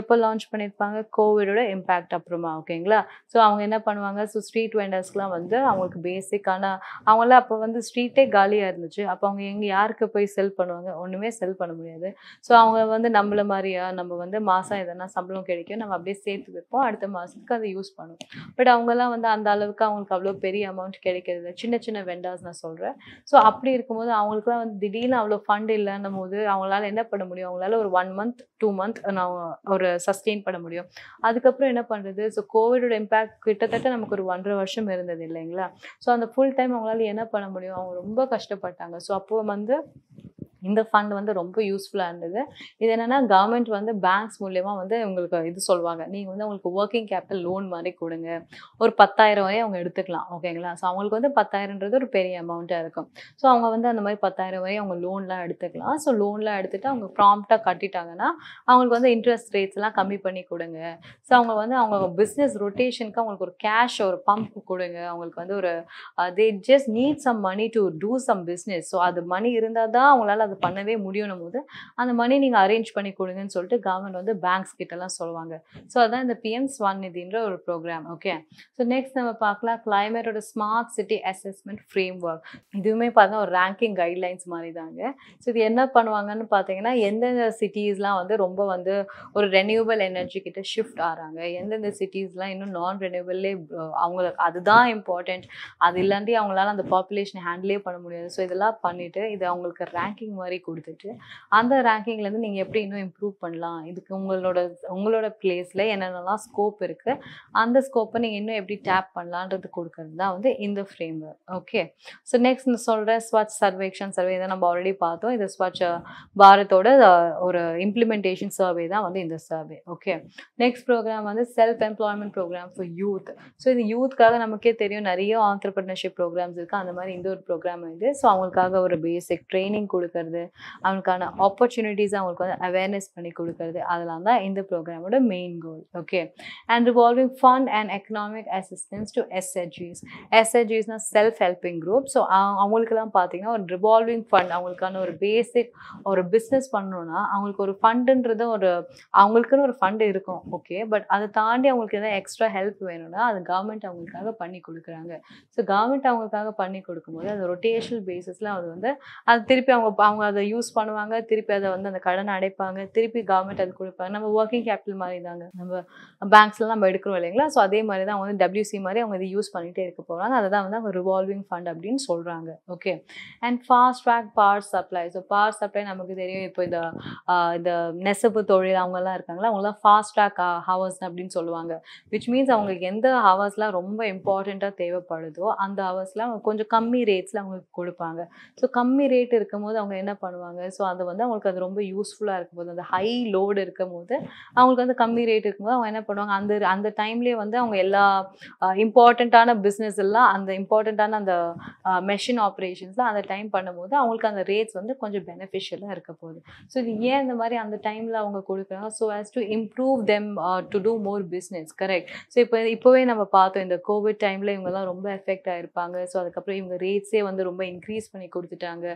எப்போ லான்ச் பண்ணியிருப்பாங்க? கோவிடோட இம்பேக்ட் அப்புறமா ஓகேங்களா ஸோ அவங்க என்ன பண்ணுவாங்க? ஸோ ஸ்ட்ரீட் வெண்டர்ஸ்க்குலாம் வந்து அவங்களுக்கு பேசிக்கான அவங்களாம் அப்போ வந்து ஸ்ட்ரீட்டே காலியாக இருந்துச்சு. அப்போ அவங்க எங்கே யாருக்கு போய் செல் பண்ணுவாங்க? ஒன்றுமே செல் பண்ண முடியாது. ஸோ அவங்க வந்து நம்மள மாதிரியா நம்ம வந்து மாதம் எதனா சம்பளம் கிடைக்கும் நம்ம அப்படியே சேர்த்து வைப்போம். அடுத்த மாதத்துக்கு அதை யூஸ் பண்ணுவோம். பட் அவங்கெல்லாம் வந்து அந்த அளவுக்கு அவங்களுக்கு அவ்வளோ பெரிய அமௌண்ட் கிடைக்கிறது சின்ன சின்ன வெண்டாஸ் நான் சொல்கிறேன் ஸோ அப்படி இருக்கும்போது அவங்களுக்குலாம் வந்து திடீர்னு அவ்வளோ ஃபண்ட் இல்லைன்னும் போது அவங்களால என்ன பண்ண முடியும்? அவங்களால ஒரு ஒன் மந்த் டூ மந்த் நான் ஒரு சஸ்டெயின் பண்ண முடியும். அதுக்கப்புறம் என்ன பண்ணுறது ஸோ கோவிடோட இம்பேக்ட் கிட்டத்தட்ட நமக்கு ஒரு ஒன்றரை வருஷம் இருந்தது. இல்லைங்களா? ஸோ அந்த ஃபுல் டைம் அவங்களால என்ன பண்ண முடியும்? அவங்க ரொம்ப கஷ்டப்பட்டாங்க. ஸோ அப்போ வந்து இந்த ஃபண்ட் வந்து ரொம்ப யூஸ்ஃபுல்லாக இருந்தது. இது என்னென்னா கவர்மெண்ட் வந்து பேங்க்ஸ் மூலயமா வந்து உங்களுக்கு இது சொல்லுவாங்க. நீங்கள் வந்து உங்களுக்கு ஒர்க்கிங் கேபிட்டல் லோன் மாதிரி கொடுங்க. ஒரு பத்தாயிரம் வரை அவங்க எடுத்துக்கலாம். ஓகேங்களா ஸோ அவங்களுக்கு வந்து பத்தாயிரன்றது ஒரு பெரிய அமௌண்ட்டாக இருக்கும். ஸோ அவங்க வந்து அந்த மாதிரி பத்தாயிரம் வரை அவங்க லோன்லாம் எடுத்துக்கலாம். ஸோ லோன்லாம் எடுத்துகிட்டு அவங்க ப்ராம்ப்டாக கட்டிட்டாங்கன்னா அவங்களுக்கு வந்து இன்ட்ரெஸ்ட் ரேட்ஸ்லாம் கம்மி பண்ணி கொடுங்க. ஸோ அவங்க வந்து அவங்க பிஸ்னஸ் ரொட்டேஷனுக்கு அவங்களுக்கு ஒரு கேஷ் ஒரு பம்ப் கொடுங்க. அவங்களுக்கு வந்து ஒரு they just need some money to do some business so அது மணி இருந்தால் தான் அவங்களால அது பண்ணவே முடியும் போது அந்த மணி நீங்கள் அரேஞ்ச் பண்ணி கொடுங்கன்னு சொல்லிட்டு கவர்மெண்ட் வந்து பேங்க்ஸ் கிட்டலாம் சொல்லுவாங்க. ஸோ அதான் இந்த பிஎம் ஸ்வான் நிதின்ற ஒரு ப்ரோக்ராம் ஓகே ஸோ நெக்ஸ்ட் நம்ம பார்க்கலாம் கிளைமேட்டோட smart city assessment framework இதுவுமே பார்த்தா ஒரு ரேங்கிங் கைட்லைன்ஸ் மாதிரி தாங்க ஸோ இது என்ன பண்ணுவாங்கன்னு பார்த்தீங்கன்னா எந்தெந்த சிட்டிஸ்லாம் வந்து ரொம்ப வந்து ஒரு ரெனியூவல் எனர்ஜி கிட்ட ஷிஃப்ட் ஆகிறாங்க. எந்தெந்த சிட்டிஸ்லாம் இன்னும் நான் ரெனியூவல்லே அவங்களுக்கு அதுதான் இம்பார்ட்டண்ட் அது இல்லாண்டி அவங்களால அந்த பாப்புலேஷன் ஹேண்டிலே பண்ண முடியாது. ஸோ இதெல்லாம் பண்ணிவிட்டு இது அவங்களுக்கு ரேங்கிங் மாதிரி கொடுத்துட்டு அந்த ரேங்கிங்லேருந்து நீங்கள் எப்படி இன்னும் இம்ப்ரூவ் பண்ணலாம்? இதுக்கு உங்களோட உங்களோட பிளேஸில் என்னென்னலாம் ஸ்கோப் இருக்குது அந்த ஸ்கோப்பை நீங்கள் இன்னும் எப்படி டேப் பண்ணலான்றது கொடுக்கறது தான் வந்து இந்த ஃப்ரேம் ஓகே ஸோ நெக்ஸ்ட் நான் சொல்கிற ஸ்வச் சர்வேக்ஷன் சர்வே இதை நம்ம ஆல்ரெடி பார்த்தோம். இது ஸ்வச் பாரத்தோட ஒரு இம்ப்ளிமெண்டேஷன் சர்வே தான் வந்து இந்த சர்வே ஓகே நெக்ஸ்ட் ப்ரோக்ராம் வந்து self employment program for youth so இது யூத்துக்காக நமக்கே தெரியும் நிறைய ஆண்டர்பிரினர்ஷிப் ப்ரோக்ராம்ஸ் இருக்குது அந்த மாதிரி இந்த ஒரு ப்ரோக்ராம் இது. ஸோ அவங்களுக்காக ஒரு பேசிக் ட்ரைனிங் கொடுக்கறது அவங்களுக்கான ஆப்பர்ச்சுனிட்டிஸ் அவங்களுக்கு வந்து அவேர்னஸ் பண்ணி கொடுக்கறது அதெல்லாம் தான் இந்த ப்ரோக்ராமோட main goal okay and revolving fund and economic assistance to எஸ்ஹெச்ஜிஸ் எஸ்ஹெச்ஜிஸ்னா செல்ஃப் ஹெல்பிங் குரூப் ஸோ அவங்களுக்கெல்லாம் பார்த்தீங்கன்னா ஒரு ரிவால்விங் ஃபண்ட் அவங்களுக்கான ஒரு பேசிக் ஒரு பிஸ்னஸ் பண்ணணும்னா அவங்களுக்கு ஒரு ஃபண்டுன்றது ஒரு அவங்களுக்குன்னு ஒரு ஃபண்டு இருக்கும். ஓகே பட் அதை தாண்டி அவங்களுக்கு எதாவது எக்ஸ்ட்ரா ஹெல்ப் வேணும்னா அது கவர்மெண்ட் அவங்களுக்காக பண்ணி கொடுக்குறாங்க. ஸோ கவர்மெண்ட் அவங்களுக்காக பண்ணி கொடுக்கும்போது அது ரொட்டேஷனல் பேசிஸில் அது வந்து அது திருப்பி அவங்க அவங்க அதை யூஸ் பண்ணுவாங்க திருப்பி அதை வந்து அந்த கடனை அடைப்பாங்க திருப்பி கவர்மெண்ட் அது கொடுப்பாங்க. நம்ம ஒர்க்கிங் கேபிட்டல் மாதிரி தாங்க நம்ம பேங்க்ஸ்லாம் நம்ம எடுக்கிறோம் இல்லைங்களா? ஸோ அதே மாதிரி தான் அவங்க வந்து டபிள்யூசி மாதிரி அவங்க இதை யூஸ் பண்ணிகிட்டே இருக்க போகிறாங்க அதை தான் வந்து அவங்க ரிவால்விங் ஃபண்ட் அப்படின்னு சொல்கிறாங்க okay and fast track power supply so power supply நமக்கு தெரியும். இப்போ இந்த இந்த நெசப்பு தொழில் அவங்கெல்லாம் இருக்காங்களா? அவங்களாம் ஃபாஸ்ட் ட்ராக் ஹவர்ஸ் அப்படின்னு சொல்லுவாங்க. விச் மீன்ஸ் அவங்களுக்கு எந்த ஹவர்ஸ்லாம் ரொம்ப இம்பார்ட்டண்ட்டாக தேவைப்படுதோ அந்த ஹவர்ஸ்லாம் கொஞ்சம் கம்மி ரேட்ஸில் அவங்களுக்கு கொடுப்பாங்க. ஸோ கம்மி ரேட் இருக்கும்போது அவங்க என்ன பண்ணுவாங்க? ஸோ அது வந்து அவங்களுக்கு அது ரொம்ப யூஸ்ஃபுல்லாக இருக்கும் போது அந்த ஹை லோடு இருக்கும் போது அவங்களுக்கு வந்து கம்மி ரேட் இருக்கும்போது அவங்க என்ன பண்ணுவாங்க? அந்த அந்த டைம்லேயே வந்து அவங்க எல்லா இம்பார்ட்டண்ட்டான பிஸ்னஸ் எல்லாம் அந்த இம்பார்ட்டண்ட்டான அந்த மெஷின் ஆப்ரேஷன்ஸ்லாம் அந்த டைம் பண்ணும்போது அவங்களுக்கு அந்த ரேட்ஸ் வந்து கொஞ்சம் பெனிஃபிஷியலாக இருக்க போகுது. ஸோ இது ஏன் இந்த மாதிரி அந்த டைமில் அவங்க கொடுக்குறாங்க? So as to improve them to do more business correct so இப்போ இப்போவே நம்ம பார்த்தோம் இந்த கோவிட் டைமில் இவங்கெல்லாம் ரொம்ப எஃபெக்ட் ஆகிருப்பாங்க ஸோ அதுக்கப்புறம் இவங்க ரேட்ஸே வந்து ரொம்ப இன்க்ரீஸ் பண்ணி கொடுத்துட்டாங்க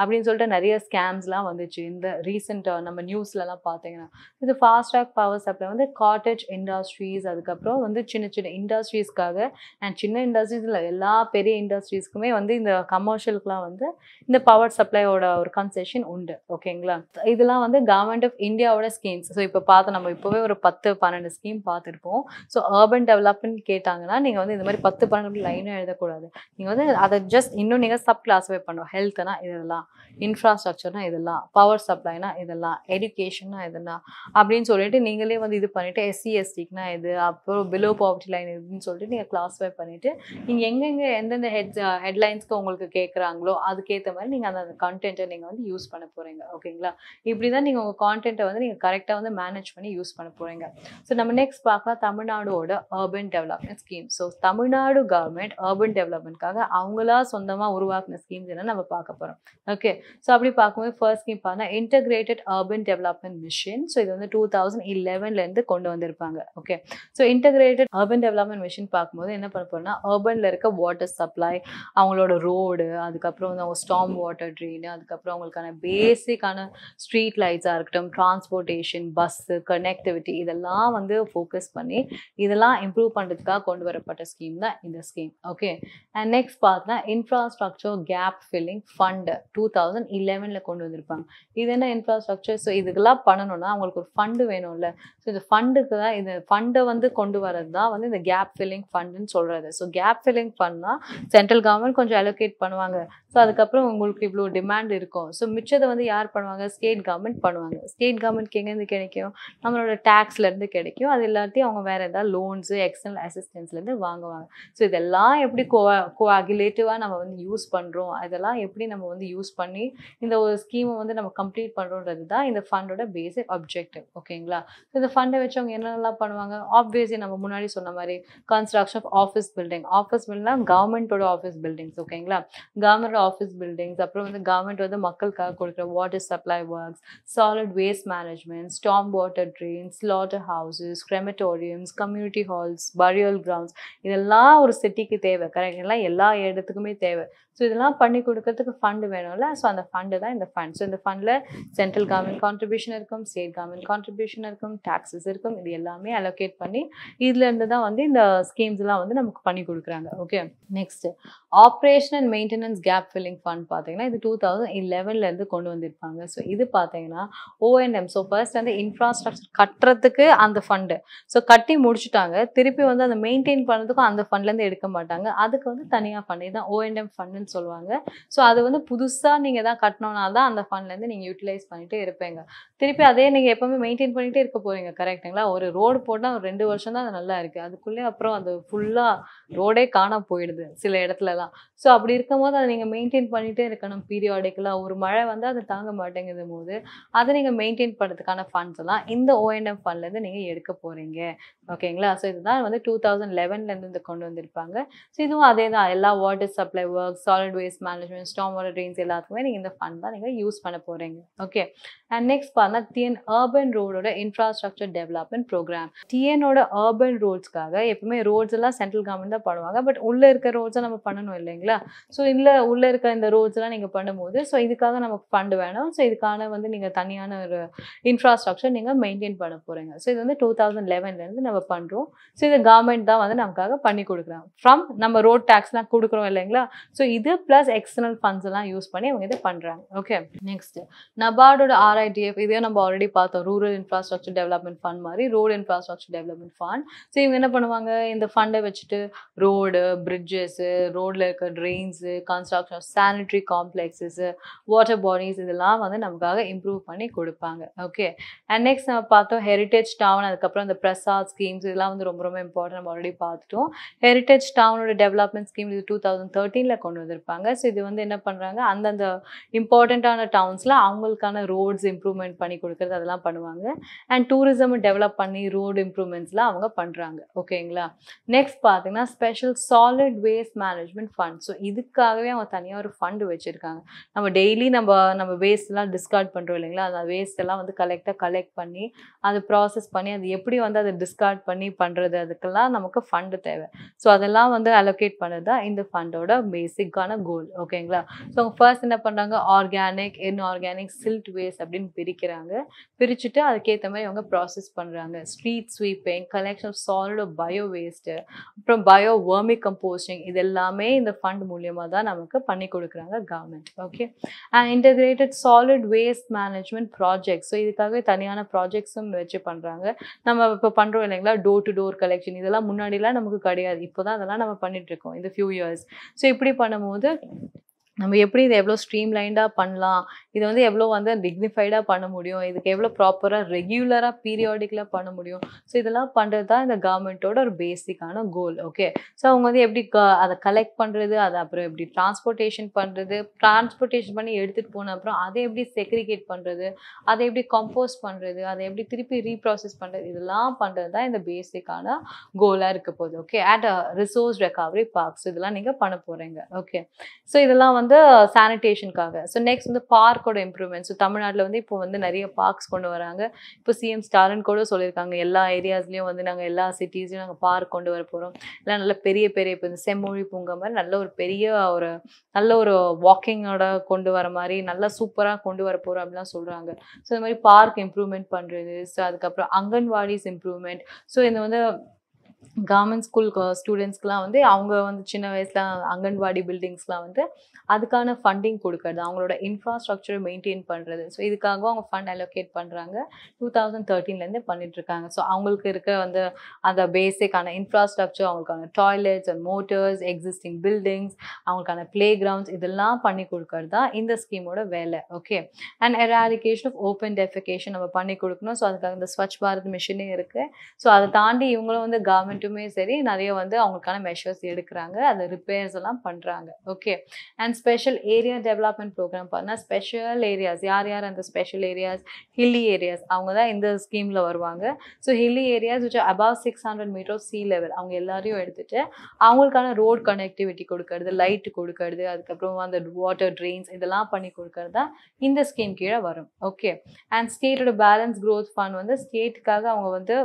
அப்படின்னு சொல்லிட்டு நிறைய ஸ்கேம்ஸ்லாம் வந்துச்சு. இந்த ரீசெண்டாக நம்ம நியூஸ்லலாம் பார்த்தீங்கன்னா இது ஃபாஸ்ட்ராக் பவர் சப்ளை வந்து காட்டேஜ் இண்டஸ்ட்ரீஸ் அதுக்கப்புறம் வந்து சின்ன சின்ன இண்டஸ்ட்ரீஸ்க்காக அண்ட் சின்ன இண்டஸ்ட்ரீஸில் எல்லா பெரிய இண்டஸ்ட்ரீஸ்க்குமே வந்து இந்த கமர்ஷியலுக்குலாம் வந்து இந்த பவர் சப்ளையோட ஒரு கன்செஷன் உண்டு. ஓகேங்களா இதெல்லாம் வந்து கவர்மெண்ட் ஆஃப் இந்தியாவோட ஸ்கீம்ஸ் ஸோ இப்போ பார்த்து நம்ம இப்போவே ஒரு பத்து பன்னெண்டு ஸ்கீம் பார்த்துருப்போம். ஸோ அர்பன் டெவலப்மெண்ட் கேட்டாங்கன்னா நீங்கள் வந்து இந்த மாதிரி பத்து பன்னெண்டு லைனும் எழுதக்கூடாது. நீங்கள் வந்து அதை ஜஸ்ட் இன்னும் நீங்கள் சப் கிளாஸிஃபை பண்ணுவோம் ஹெல்த்னா இதெல்லாம். இன்ஃப்ரா இன்ஃப்ராஸ்ட்ரக்சர்னா இதெல்லாம் பவர் சப்ளைனா இதெல்லாம் எஜுகேஷன்னா இதெல்லாம் அப்படின்னு சொல்லிட்டு நீங்களே வந்து இது பண்ணிட்டு எஸ்சி எஸ்டிக்குனா இது அப்புறம் பிலோ பாவர்ட்டி லைன் இதுன்னு சொல்லிட்டு நீங்கள் கிளாஸிஃபை பண்ணிட்டு நீங்கள் எங்கெங்கே எந்தெந்த ஹெட் ஹெட்லைன்ஸ்க்கு உங்களுக்கு கேட்குறாங்களோ அதுக்கேற்ற மாதிரி நீங்கள் அந்த கண்டென்ட்டை நீங்கள் வந்து யூஸ் பண்ண போகிறீங்க ஓகேங்களா இப்படி தான் நீங்கள் உங்கள் கான்டென்ட்டை வந்து நீங்கள் கரெக்டாக வந்து மேனேஜ் பண்ணி யூஸ் பண்ண போகிறீங்க ஸோ நம்ம நெக்ஸ்ட் பார்க்கலாம் தமிழ்நாடோட urban development scheme so Tamil Nadu government urban டெவலப்மெண்ட்காக அவங்களா சொந்தமாக உருவாக்குன ஸ்கீம்ஸ் என்ன நம்ம பார்க்க போகிறோம் ஓகே ஸோ அப்படி பார்க்கும்போது ஃபர்ஸ்ட் ஸ்கீம் பார்த்தா integrated urban development mission so இது வந்து டூ தௌசண்ட் இலெவன்லேருந்து கொண்டு வந்திருப்பாங்க. Okay so integrated urban development mission பார்க்கும்போது என்ன பண்ண போகிறோம்னா அர்பனில் இருக்க வாட்டர் சப்ளை அவங்களோட ரோடு அதுக்கப்புறம் வந்து அவங்க ஸ்டாம் வாட்டர் ட்ரெயின் அதுக்கப்புறம் அவங்களுக்கான பேசிக்கான ஸ்ட்ரீட் லைட்ஸாக இருக்கட்டும் டிரான்ஸ்போர்ட்டேஷன் பஸ்ஸு கனெக்டிவிட்டி இதெல்லாம் வந்து ஃபோக்கஸ் பண்ணி இதெல்லாம் இம்ப்ரூவ் பண்ணுறதுக்காக கொண்டு வரப்பட்ட ஸ்கீம் தான் இந்த ஸ்கீம் ஓகே அண்ட் நெக்ஸ்ட் பார்த்தா infrastructure gap filling fund two thousand லெவனில் கொண்டு வந்திருப்பாங்க. இது என்ன இன்ஃப்ராஸ்ட்ரக்சர் ஸோ இதுக்கெல்லாம் பண்ணணும்னா அவங்களுக்கு ஒரு ஃபண்டு வேணும்ல. ஸோ இந்த ஃபண்டுக்கு தான் இந்த ஃபண்டை வந்து கொண்டு வரது தான் வந்து இந்த கேப் ஃபில்லிங் ஃபண்டுன்னு சொல்கிறது ஸோ கேப் ஃபில்லிங் ஃபண்ட்னா சென்ட்ரல் கவர்மெண்ட் கொஞ்சம் அலோகேட் பண்ணுவாங்க. ஸோ அதுக்கப்புறம் உங்களுக்கு இவ்வளோ டிமாண்ட் இருக்கும். ஸோ மிச்சத்தை வந்து யார் பண்ணுவாங்க? ஸ்டேட் கவர்மெண்ட் பண்ணுவாங்க. ஸ்டேட் கவர்மெண்ட்க்கு எங்கேருந்து கிடைக்கும்? நம்மளோட டேக்ஸ்லேருந்து கிடைக்கும். அது எல்லாத்தையும் அவங்க வேறு ஏதாவது லோன்ஸு எக்ஸ்டர்னல் அசிஸ்டன்ஸ்லேருந்து வாங்குவாங்க. ஸோ இதெல்லாம் எப்படி கோ கோஆகுலேட்டிவாக நம்ம வந்து யூஸ் பண்ணுறோம் அதெல்லாம் எப்படி நம்ம வந்து யூஸ் பண்ணி இந்த ஒரு ஸ்கீமை வந்து நம்ம கம்ப்ளீட் பண்ணுறோன்றது தான் இந்த ஃபண்டோட பேசிக் அப்ஜெக்டிவ் ஓகேங்களா ஸோ இந்த ஃபண்டை வச்சு அவங்க என்னென்னலாம் பண்ணுவாங்க? ஆப்வியஸ்லி நம்ம முன்னாடி சொன்ன மாதிரி construction of office building office பில்டிங்னா கவர்மெண்ட்டோட ஆஃபீஸ் பில்டிங்ஸ் ஓகேங்களா கவர்மெண்ட் ஆஃபீஸ் பில்டிங்ஸ் அப்புறம் வந்து கவர்மெண்ட் வந்து மக்களுக்காக கொடுக்குற water supply works solid waste management storm water drains slaughter houses crematoriums community halls burial grounds இதெல்லாம் ஒரு சிட்டிக்கு தேவை. கரெக்ட் எல்லாம் எல்லா இடத்துக்குமே தேவை. ஸோ இதெல்லாம் பண்ணி கொடுக்கறதுக்கு ஃபண்டு வேணும்ல? ஸோ அந்த ஃபண்டு தான் இந்த ஃபண்ட் ஸோ இந்த ஃபண்டில் சென்ட்ரல் கவர்மெண்ட் கான்ட்ரிபியூஷன் இருக்கும் ஸ்டேட் கவர்மெண்ட் கான்ட்ரிபியூஷன் இருக்கும் டாக்ஸஸ் இருக்கும். இது எல்லாமே அலோகேட் பண்ணி இதுலேருந்து தான் வந்து இந்த ஸ்கீம்ஸ்லாம் வந்து நமக்கு பண்ணி கொடுக்குறாங்க. Okay next operation and maintenance gap filling fund பார்த்தீங்கன்னா இது டூ தௌசண்ட் இலெவன்லேருந்து கொண்டு வந்திருப்பாங்க. ஸோ இது பார்த்தீங்கன்னா O N M so first வந்து இன்ஃப்ராஸ்ட்ரக்சர் கட்டுறதுக்கு அந்த ஃபண்டு ஸோ கட்டி முடிச்சுட்டாங்க. திருப்பி வந்து அந்த மெயின்டைன் பண்ணுறதுக்கும் அந்த ஃபண்ட்லேருந்து எடுக்க மாட்டாங்க. அதுக்கு வந்து தனியாக ஃபண்ட் இதுதான் ஓஎன்எம் ஃபண்டுன்னு சொல்லுவாங்க. ஸோ அது வந்து புதுசாக நீங்கள் தான் கட்டணும்னால தான் அந்த ஃபண்ட்லேருந்து நீங்கள் யூட்டிலைஸ் பண்ணிகிட்டே இருப்பீங்க. திருப்பி அதே நீங்கள் எப்போவுமே மெயின்டைன் பண்ணிகிட்டே இருக்க போகிறீங்க கரெக்டுங்களா ஒரு ரோடு போட்டால் ஒரு ரெண்டு வருஷம் தான் அது நல்லா இருக்குது அதுக்குள்ளே அப்புறம் அது ஃபுல்லாக ரோடே காண போயிடுது சில இடத்துலலாம். ஸோ அப்படி இருக்கும்போது அதை நீங்கள் மெயின்டைன் பண்ணிகிட்டே இருக்கணும் பீரியாடிக்கலாக ஒரு மழை வந்து அது தாங்க மாட்டேங்குது போது அதை நீங்கள் மெயின்டைன் பண்ணுறதுக்கான ஃபண்ட்ஸ் எல்லாம் இந்த ஓஎன்எம் ஃபண்ட்லேருந்து நீங்கள் எடுக்க போகிறீங்க ஓகேங்களா ஸோ இதுதான் வந்து டூ தௌசண்ட் லெவன்லேருந்து இந்த கொண்டு வந்திருப்பாங்க. ஸோ இதுவும் அதே தான் எல்லா water supply work solid waste management storm water drains எல்லாத்துக்குமே நீங்கள் இந்த ஃபண்ட் தான் நீங்கள் யூஸ் பண்ண போகிறீங்க ஓகே அண்ட் நெக்ஸ்ட் பார்த்தா டிஎன் அர்பன் ரோடோட இன்ஃப்ராஸ்ட்ரக்சர் டெவலப்மெண்ட் ப்ரோக்ராம் டிஎனோட அர்பன் ரோட்ஸ்க்காக எப்பவுமே ரோட்ஸ் எல்லாம் சென்ட்ரல் கவர்மெண்ட் தான் பண்ணுவாங்க. பட் உள்ளே இருக்க ரோட்ஸை நம்ம பண்ணணும் இல்லைங்களா? ஸோ இல்லை உள்ளே இருக்க இந்த ரோட்ஸ் எல்லாம் நீங்கள் பண்ணும்போது ஸோ இதுக்காக நமக்கு ஃபண்ட் வேணும். ஸோ இதுக்கான வந்து நீங்கள் தனியான ஒரு இன்ஃப்ராஸ்ட்ரக்சர் நீங்கள் மெயின்டைன் பண்ண போகிறீங்க ஸோ இது வந்து டூ தௌசண்ட் லெவன்லேருந்து நம்ம பண்ணுறோம் ஸோ இது கவர்மெண்ட் தான் வந்து நமக்காக பண்ணி கொடுக்குறாங்க. ஃப்ரம் நம்ம ரோட் டேக்ஸ்லாம் கொடுக்குறோம் இல்லைங்களா? ஸோ இது ப்ளஸ் எக்ஸ்டர்னல் ஃபண்ட்ஸ் எல்லாம் யூஸ் பண்ணி அவங்க இதை பண்ணுறாங்க ஓகே நெக்ஸ்ட் நபார்டோட ஆர்ஐடிஎஃப் இதே நம்ம ஆல்ரெடி பார்த்தோம். ரூரல் இன்ஃப்ராஸ்ட்ரக்சர் டெவலப்மெண்ட் ஃபண்ட் மாதிரி road infrastructure development fund so இவங்க என்ன பண்ணுவாங்க? இந்த ஃபண்டை வச்சுட்டு ரோடு பிரிட்ஜஸ்ஸு ரோடில் இருக்க drains construction sanitary complexes water bodies இதெல்லாம் வந்து நமக்காக இம்ப்ரூவ் பண்ணி கொடுப்பாங்க. ஓகே அண்ட் நெக்ஸ்ட் நம்ம பார்த்தோம் ஹெரிட்டேஜ் டவுன் அதுக்கப்புறம் இந்த பிரசாத் ஸ்கீம்ஸ் இதெல்லாம் வந்து ரொம்ப ரொம்ப இம்பார்ட்டன்ட் நம்ம ஆல்ரெடி பார்த்துட்டோம். ஹெரிட்டேஜ் டவுனோட டெவலப்மெண்ட் ஸ்கீம் இது டூ தௌசண்ட் தேர்ட்டீனில் கொண்டு வந்திருப்பாங்க. ஸோ இது வந்து என்ன பண்ணுறாங்க அந்தந்த இம்பார்ட்டண்ட்டான டவுன்ஸில் அவங்களுக்கான ரோட்ஸ் இம்ப்ரூவ்மெண்ட் பண்ணி கொடுக்குறது அதெல்லாம் பண்ணுவாங்க. அண்ட் டூரிசம் டெவலப் பண்ணி ரோடு இம்ப்ரூவ்மெண்ட்ஸ்லாம் அவங்க பண்ணுறாங்க ஓகேங்களா? நெக்ஸ்ட் பார்த்தீங்கன்னா special solid waste management fund so இதுக்காகவே அவங்க தனியாக ஒரு ஃபண்டு வச்சுருக்காங்க. நம்ம டெய்லி நம்ம நம்ம வேஸ்ட்லாம் டிஸ்கார்ட் பண்ணுறோம் இல்லைங்களா? அந்த வேஸ்ட் எல்லாம் வந்து கலெக்டாக கலெக்ட் பண்ணி அதை ப்ராசஸ் பண்ணி அது எப்படி வந்து அதை டிஸ்கார்ட் பண்ணி பண்ணுறது அதுக்கெல்லாம் நமக்கு ஃபண்டு தேவை. ஸோ அதெல்லாம் வந்து அலோகேட் பண்ணது தான் இந்த ஃபண்டோட பேசிக்கான கோல் ஓகேங்களா? ஸோ அவங்க ஃபர்ஸ்ட் என்ன பண்ணுறாங்க ஆர்கானிக் இன்ஆர்கானிக் சில்ட் வேஸ்ட் அப்படின்னு பிரிக்கிறாங்க. பிரிச்சுட்டு அதுக்கேற்ற மாதிரி அவங்க ப்ராசஸ் பண்ணுறாங்க street sweeping collection of solid bio waste அப்புறம் பயோ வேர்மி கம்போஸ்டிங் இது எல்லாமே இந்த ஃபண்ட் மூலியமாக தான் நமக்கு பண்ணி கொடுக்குறாங்க government okay and integrated solid waste management project so இதுக்காகவே தனியான ப்ராஜெக்ட்ஸும் வச்சு பண்ணுறாங்க நம்ம இப்போ பண்ணுறோம் இல்லைங்களா? டோர் டு டோர் கலெக்ஷன் இதெல்லாம் முன்னாடிலாம் நமக்கு கிடையாது. இப்போ தான் அதெல்லாம் நம்ம பண்ணிகிட்ருக்கோம் இந்த ஃபியூ இயர்ஸ் ஸோ இப்படி பண்ணும்போது நம்ம எப்படி இதை எவ்வளோ ஸ்ட்ரீம்லைண்டாக பண்ணலாம்? இதை வந்து எவ்வளோ வந்து டிக்னிஃபைடாக பண்ண முடியும்? இதுக்கு எவ்வளோ ப்ராப்பராக ரெகுலராக பீரியாடிக்கலாக பண்ண முடியும்? ஸோ இதெல்லாம் பண்ணுறது தான் இந்த கவர்மெண்ட்டோட ஒரு பேசிக்கான கோல் ஓகே ஸோ அவங்க வந்து எப்படி க அதை கலெக்ட் பண்ணுறது அதை அப்புறம் எப்படி டிரான்ஸ்போர்ட்டேஷன் பண்ணுறது டிரான்ஸ்போர்ட்டேஷன் பண்ணி எடுத்துகிட்டு போன அப்புறம் அதை எப்படி செக்ரிகேட் பண்ணுறது அதை எப்படி கம்போஸ் பண்ணுறது அதை எப்படி திருப்பி ரீப்ராசஸ் பண்ணுறது இதெல்லாம் பண்ணுறது தான் இந்த பேசிக்கான கோலாக இருக்க போகுது okay and resource recovery parks இதெல்லாம் நீங்கள் பண்ண போகிறீங்க ஓகே ஸோ இதெல்லாம் வந்து வந்து சானிடேஷனுக்காக ஸோ நெக்ஸ்ட் வந்து பார்க்கோட இம்ப்ரூவ்மெண்ட் ஸோ தமிழ்நாட்டில் வந்து இப்போ வந்து நிறைய பார்க்ஸ் கொண்டு வராங்க. இப்போ சிஎம் ஸ்டாலின் கூட சொல்லியிருக்காங்க எல்லா ஏரியாஸ்லேயும் வந்து நாங்கள் எல்லா சிட்டிஸ்லையும் நாங்கள் பார்க் கொண்டு வர போகிறோம் எல்லாம் நல்ல பெரிய பெரிய இப்போ இந்த செம்மொழி பூங்கா மாதிரி நல்ல ஒரு பெரிய ஒரு நல்ல ஒரு வாக்கிங்கோட கொண்டு வர மாதிரி நல்லா சூப்பராக கொண்டு வர போகிறோம் அப்படிலாம் சொல்கிறாங்க ஸோ இந்த மாதிரி பார்க் இம்ப்ரூவ்மெண்ட் பண்ணுறது ஸோ அதுக்கப்புறம் அங்கன்வாடிஸ் இம்ப்ரூவ்மெண்ட் ஸோ இந்த வந்து கவர்மெண்ட் ஸ்கூல் ஸ்டூடெண்ட்ஸ்க்குலாம் வந்து அவங்க வந்து சின்ன வயசில் அங்கன்வாடி பில்டிங்ஸ்லாம் வந்து அதுக்கான ஃபண்டிங் கொடுக்கறது அவங்களோட இன்ஃப்ராஸ்ட்ரக்சரை மெயின்டைன் பண்ணுறது ஸோ இதுக்காகவும் அவங்க ஃபண்ட் அலோகேட் பண்ணுறாங்க டூ தௌசண்ட் தேர்ட்டீன்லேருந்து பண்ணிட்டுருக்காங்க. ஸோ அவங்களுக்கு இருக்க வந்து அந்த பேசிக்கான இன்ஃப்ராஸ்ட்ரக்சர் அவங்களுக்கான toilets and motors existing buildings அவங்களுக்கான ப்ளே கிரவுண்ட்ஸ் இதெல்லாம் பண்ணி கொடுக்கறது தான் இந்த ஸ்கீமோட வேலை. Okay and eradication of open defecation நம்ம பண்ணி கொடுக்கணும். ஸோ அதுக்காக இந்த ஸ்வச் பாரத் மிஷினே இருக்குது ஸோ அதை தாண்டி இவங்களும் வந்து கவர்மெண்ட்டுமே சரி நிறைய வந்து அவங்களுக்கான மெஷர்ஸ் எடுக்கிறாங்க. அந்த ரிப்பேர்ஸ் எல்லாம் பண்ணுறாங்க okay and special area development program பண்ணால் ஸ்பெஷல் ஏரியாஸ் யார் யார் அந்த ஸ்பெஷல் ஏரியாஸ் ஹில்லி ஏரியாஸ் அவங்க தான் இந்த ஸ்கீமில் வருவாங்க. So hilly areas which above six hundred meter sea level அவங்க எல்லாரையும் எடுத்துட்டு அவங்களுக்கான ரோட் கனெக்டிவிட்டி கொடுக்கறது லைட் கொடுக்கறது அதுக்கப்புறம் அந்த வாட்டர் ட்ரெயின்ஸ் இதெல்லாம் பண்ணி கொடுக்கறது தான் இந்த ஸ்கீம் கீழே வரும். ஓகே அண்ட் ஸ்டேட்டோட பேலன்ஸ் க்ரோத் ஃபண்ட் வந்து ஸ்டேட்டுக்காக அவங்க வந்து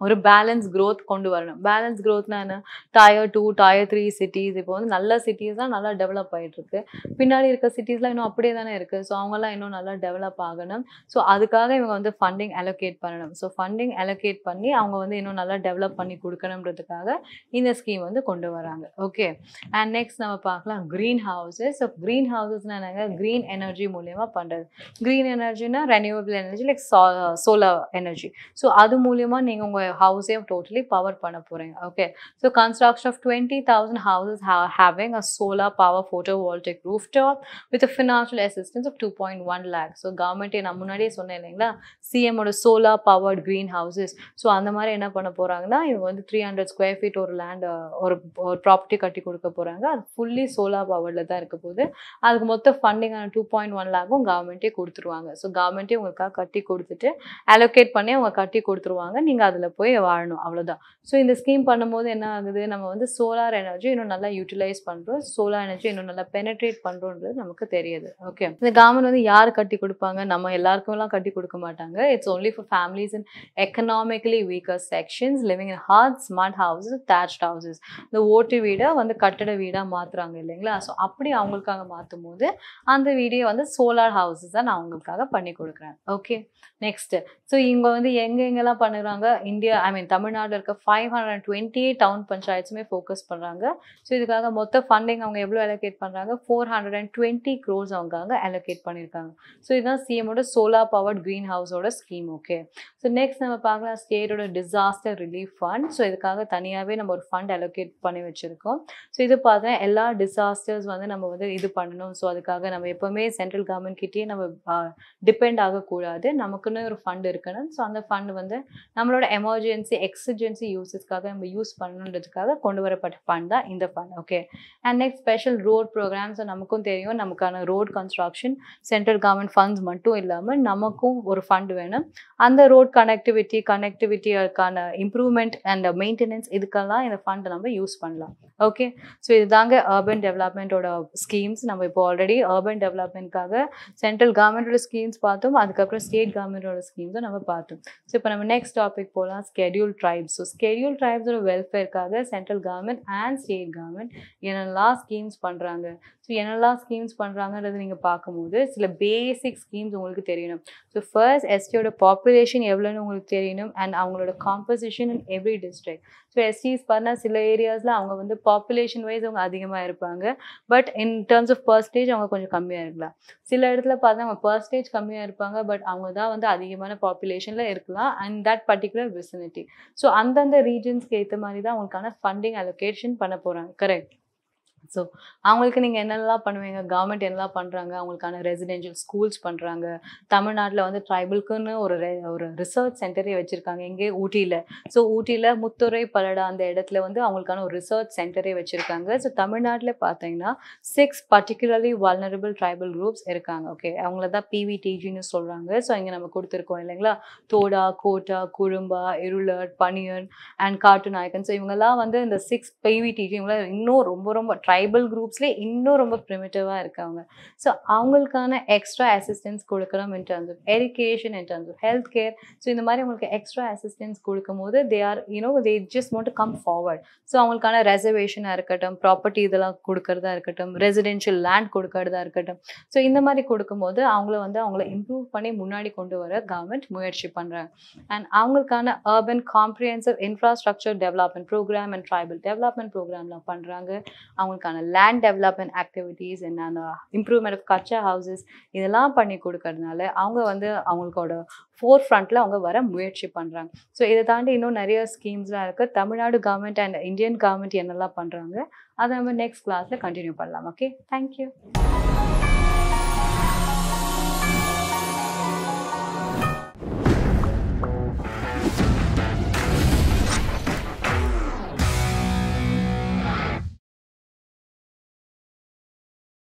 ஒரு பேலன்ஸ் க்ரோத் கொண்டு வரணும். பேலன்ஸ் க்ரோத்னா என்ன? Tier two tier three cities இப்போ வந்து நல்ல சிட்டிஸ் தான் நல்லா டெவலப் ஆகிட்டு இருக்கு பின்னாடி இருக்க சிட்டிஸ்லாம் இன்னும் அப்படியே தானே இருக்குது ஸோ அவங்கெல்லாம் இன்னும் நல்லா டெவலப் ஆகணும். ஸோ அதுக்காக இவங்க வந்து ஃபண்டிங் அலோகேட் பண்ணணும். ஸோ ஃபண்டிங் அலோகேட் பண்ணி அவங்க வந்து இன்னும் நல்லா டெவலப் பண்ணி கொடுக்கணுன்றதுக்காக இந்த ஸ்கீம் வந்து கொண்டு வராங்க. ஓகே அண்ட் நெக்ஸ்ட் நம்ம பார்க்கலாம் க்ரீன் ஹவுசஸ் ஸோ க்ரீன் ஹவுசஸ்னா என்னங்க? க்ரீன் எனர்ஜி மூலியமாக பண்ணுறது green எனர்ஜினா renewable energy like solar energy so அது மூலியமாக நீங்கள் உங்கள் ஹவுஸே டோட்டலி பவர் பண்ண போகிறீங்க okay so construction of twenty thousand houses having a solar power photovoltaic rooftop with financial assistance of two point one lakh so கவர்மெண்ட்டே நான் முன்னாடியே சொன்னேன் இல்லைங்களா? சிஎம்மோட solar powered green houses so அந்த மாதிரி என்ன பண்ண போகிறாங்கன்னா இவங்க வந்து த்ரீ ஹண்ட்ரட் ஸ்கொயர் ஃபீட் ஒரு லேண்ட் ஒரு ஒரு ப்ராப்பர்ட்டி கட்டி கொடுக்க போகிறாங்க அது ஃபுல்லி சோலார் பவரில் தான் இருக்க போகுது. அதுக்கு மொத்த ஃபண்டிங்கான டூ பாயிண்ட் ஒன் லேக்கும் கவர்மெண்ட்டே கொடுத்துருவாங்க. ஸோ கவர்மெண்ட்டே உங்களுக்காக கட்டி கொடுத்துட்டு அலோகேட் பண்ணி அவங்க கட்டி கொடுத்துருவாங்க. நீங்கள் அதில் போய் வாழணும் அவ்வளோதான் ஸோ இந்த ஸ்கீம் பண்ணும்போது என்ன ஆகுது? நம்ம வந்து சோலார் எனர்ஜி இன்னும் நல்லா யூட்டிலைஸ் பண்ணுறோம் சோலார் எனர்ஜி இன்னும் நல்லா பெனட்ரேட் பண்ணுறோன்றது நமக்கு தெரியுது. ஓகே இந்த கவர்மெண்ட் வந்து யார் கட்டி கொடுப்பாங்க? நம்ம எல்லாருக்கும்லாம் கட்டி கொடுக்க மாட்டாங்க. It's only for families in economically weaker sections living in hard smart houses thatched houses இந்த ஓட்டு வீடை வந்து கட்டட வீடாக மாற்றுறாங்க இல்லைங்களா? ஸோ அப்படி அவங்களுக்காக மாற்றும் போது அந்த வீடியோ வந்து சோலார் ஹவுசஸ் தான் நான் அவங்களுக்காக பண்ணி கொடுக்குறேன். ஓகே நெக்ஸ்ட்டு ஸோ இங்கே வந்து எங்கெங்கெல்லாம் பண்ணுறாங்க? இந்தியா ஐ மீன் தமிழ்நாட்டில் இருக்க ஃபைவ் ஹண்ட்ரட் டுவெண்ட்டி டவுன் பஞ்சாயத்துமே ஃபோக்கஸ் பண்ணுறாங்க ஸோ இதுக்காக மொத்த ஃபண்டிங் அவங்க எவ்வளோ அலோகேட் பண்ணுறாங்க four hundred and twenty crores அவங்க அங்கே அலோகேட் பண்ணியிருக்காங்க ஸோ இதுதான் சிஎமோட சோலார் பவர்ட் க்ரீன் ஹவுஸோட ஸ்கீம் ஓகே ஸோ நெக்ஸ்ட் நம்ம பார்க்கலாம் ஸ்டேட்டோட டிசாஸ்டர் ரிலீஃப் ஃபண்ட் ஸோ இதுக்காக தனியாகவே நம்ம ஒரு ஃபண்ட் அலோகேட் பண்ணி வச்சுருக்கோம். ஸோ இது பார்த்தா எல்லா டிசாஸ்டர்ஸ் வந்து நம்ம வந்து இது பண்ணணும். ஸோ அதுக்காக நம்ம எப்போவுமே சென்ட்ரல் கவர்மெண்ட் கிட்டேயே நம்ம டிபெண்ட் ஆகக்கூடாது. நமக்குன்னு ஒரு ஃபண்ட் இருக்கணும். ஸோ அந்த ஃபண்ட் வந்து நம்மளோட எமர்ஜென்சி எமர்ஜென்சி எக்ஸிஜென்சி யூஸஸ்க்காக நம்ம யூஸ் பண்ணணுன்றதுக்காக கொண்டு வரப்பட்ட ஃபண்ட் தான் இந்த fund okay and next special road programs நமக்கும் தெரியும். நமக்கான road construction central government funds மட்டும் இல்லாமல் நமக்கும் ஒரு ஃபண்ட் வேணும். அந்த ரோட் கனெக்டிவிட்டி கனெக்டிவிட்டிக்கான இம்ப்ரூவ்மெண்ட் அண்ட் மெயின்டெனன்ஸ் இதுக்கெல்லாம் இந்த ஃபண்டை நம்ம யூஸ் பண்ணலாம் ஓகே ஸோ இதுதாங்க அர்பன் டெவலப்மெண்ட்டோட ஸ்கீம்ஸ் நம்ம இப்போ ஆல்ரெடி அர்பன் டெவலப்மெண்ட்காக சென்ட்ரல் கவர்மெண்ட்டோட ஸ்கீம்ஸ் பார்த்தோம். அதுக்கப்புறம் ஸ்டேட் கவர்மெண்ட்டோட ஸ்கீம்ஸும் நம்ம பார்த்தோம். ஸோ இப்போ நம்ம நெக்ஸ்ட் டாபிக் போகலாம் ஸ்கெடியூல் ட்ரைப்ஸ் ஸோ ஸ்கெடியூல் ட்ரைப்ஸோட வெல்ஃபேர்க்காக central government and state government என்னெல்லாம் ஸ்கீம்ஸ் பண்ணுறாங்க ஸோ என்னெல்லாம் ஸ்கீம்ஸ் பண்ணுறாங்கன்றது நீங்கள் பார்க்கும்போது சில பேசிக் ஸ்கீம்ஸ் உங்களுக்கு தெரியணும். ஸோ ஃபர்ஸ்ட் எஸ்டியோட பாப்புலேஷன் எவ்வளோன்னு உங்களுக்கு தெரியணும் அண்ட் அவங்களோட composition in every district so STs பார்த்தா சில ஏரியாஸில் அவங்க வந்து பாப்புலேஷன் வைஸ் அவங்க அதிகமாக இருப்பாங்க. But in terms of percentage அவங்க கொஞ்சம் கம்மியாக இருக்கலாம். சில இடத்துல பார்த்தா அவங்க பர்சன்டேஜ் கம்மியாக இருப்பாங்க பட் அவங்க தான் வந்து அதிகமான பாப்புலேஷனில் இருக்கலாம் and that particular vicinity so அந்தந்த ரீஜன்ஸ்க்கு ஏற்ற மாதிரி தான் அவங்களுக்கான ஃபண்டிங் அலோகேஷன் பண்ண போகிறாங்க கரெக்ட் ஸோ அவங்களுக்கு நீங்கள் என்னெல்லாம் பண்ணுவீங்க? கவர்மெண்ட் என்னெல்லாம் பண்ணுறாங்க அவங்களுக்கான ரெசிடென்ஷியல் ஸ்கூல்ஸ் பண்ணுறாங்க தமிழ்நாட்டில் வந்து ட்ரைபல்க்குன்னு ஒரு ஒரு ரிசர்ச் சென்டரே வச்சுருக்காங்க. எங்கே ஊட்டியில். ஸோ ஊட்டியில் முத்துரை பல்லடா அந்த இடத்துல வந்து அவங்களுக்கான ஒரு ரிசர்ச் சென்டரே வச்சுருக்காங்க. ஸோ தமிழ்நாட்டில் பார்த்தீங்கன்னா six particularly vulnerable tribal groups இருக்காங்க. ஓகே அவங்கள தான் பிவிடிஜின்னு சொல்கிறாங்க ஸோ இங்கே நம்ம கொடுத்துருக்கோம் இல்லைங்களா? தோடா கோட்டா குழும்பா இருளர் பனியன் அண்ட் காட்டு நாயக்கன். ஸோ இவங்கெல்லாம் வந்து இந்த சிக்ஸ் பிவிடிஜி இவங்களாம் இன்னும் ரொம்ப ரொம்ப ட்ரை ட்ரைபல் குரூப்ஸ்லேயே இன்னும் ரொம்ப ப்ரிமிட்டிவாக இருக்காங்க. ஸோ அவங்களுக்கான எக்ஸ்ட்ரா அசிஸ்டன்ஸ் கொடுக்கணும் in terms of education in terms of health care so இந்த மாதிரி அவங்களுக்கு எக்ஸ்ட்ரா அசிஸ்டன்ஸ் கொடுக்கும்போது they are you know they just want to come forward so அவங்களுக்கான ரெசர்வேஷனாக இருக்கட்டும் ப்ராப்பர்ட்டி இதெல்லாம் கொடுக்கறதா இருக்கட்டும் ரெசிடென்ஷியல் லேண்ட் கொடுக்கறதா இருக்கட்டும். ஸோ இந்த மாதிரி கொடுக்கும்போது அவங்கள வந்து அவங்கள இம்ப்ரூவ் பண்ணி முன்னாடி கொண்டு வர கவர்மெண்ட் முயற்சி பண்ணுறாங்க அண்ட் அவங்களுக்கான urban comprehensive infrastructure development program and tribal development ப்ரோக்ராம்லாம் பண்ணுறாங்க அவங்களுக்கான லேண்ட் டெவலப்மெண்ட் ஆக்டிவிட்டீஸ் அண்ட் அந்த இம்ப்ரூவ்மெண்ட் ஆஃப் கச்சா ஹவுசஸ் இதெல்லாம் பண்ணி கொடுக்கறதுனால அவங்க வந்து அவங்களோட ஃபோர் ஃப்ரண்ட்டில் அவங்க வர முயற்சி பண்ணுறாங்க ஸோ இதை தாண்டி இன்னும் நிறைய ஸ்கீம்ஸ்லாம் இருக்குது Tamil Nadu government and Indian government என்னெல்லாம் பண்ணுறாங்க அதை நம்ம நெக்ஸ்ட் கிளாஸில் கண்டினியூ பண்ணலாம். Okay thank you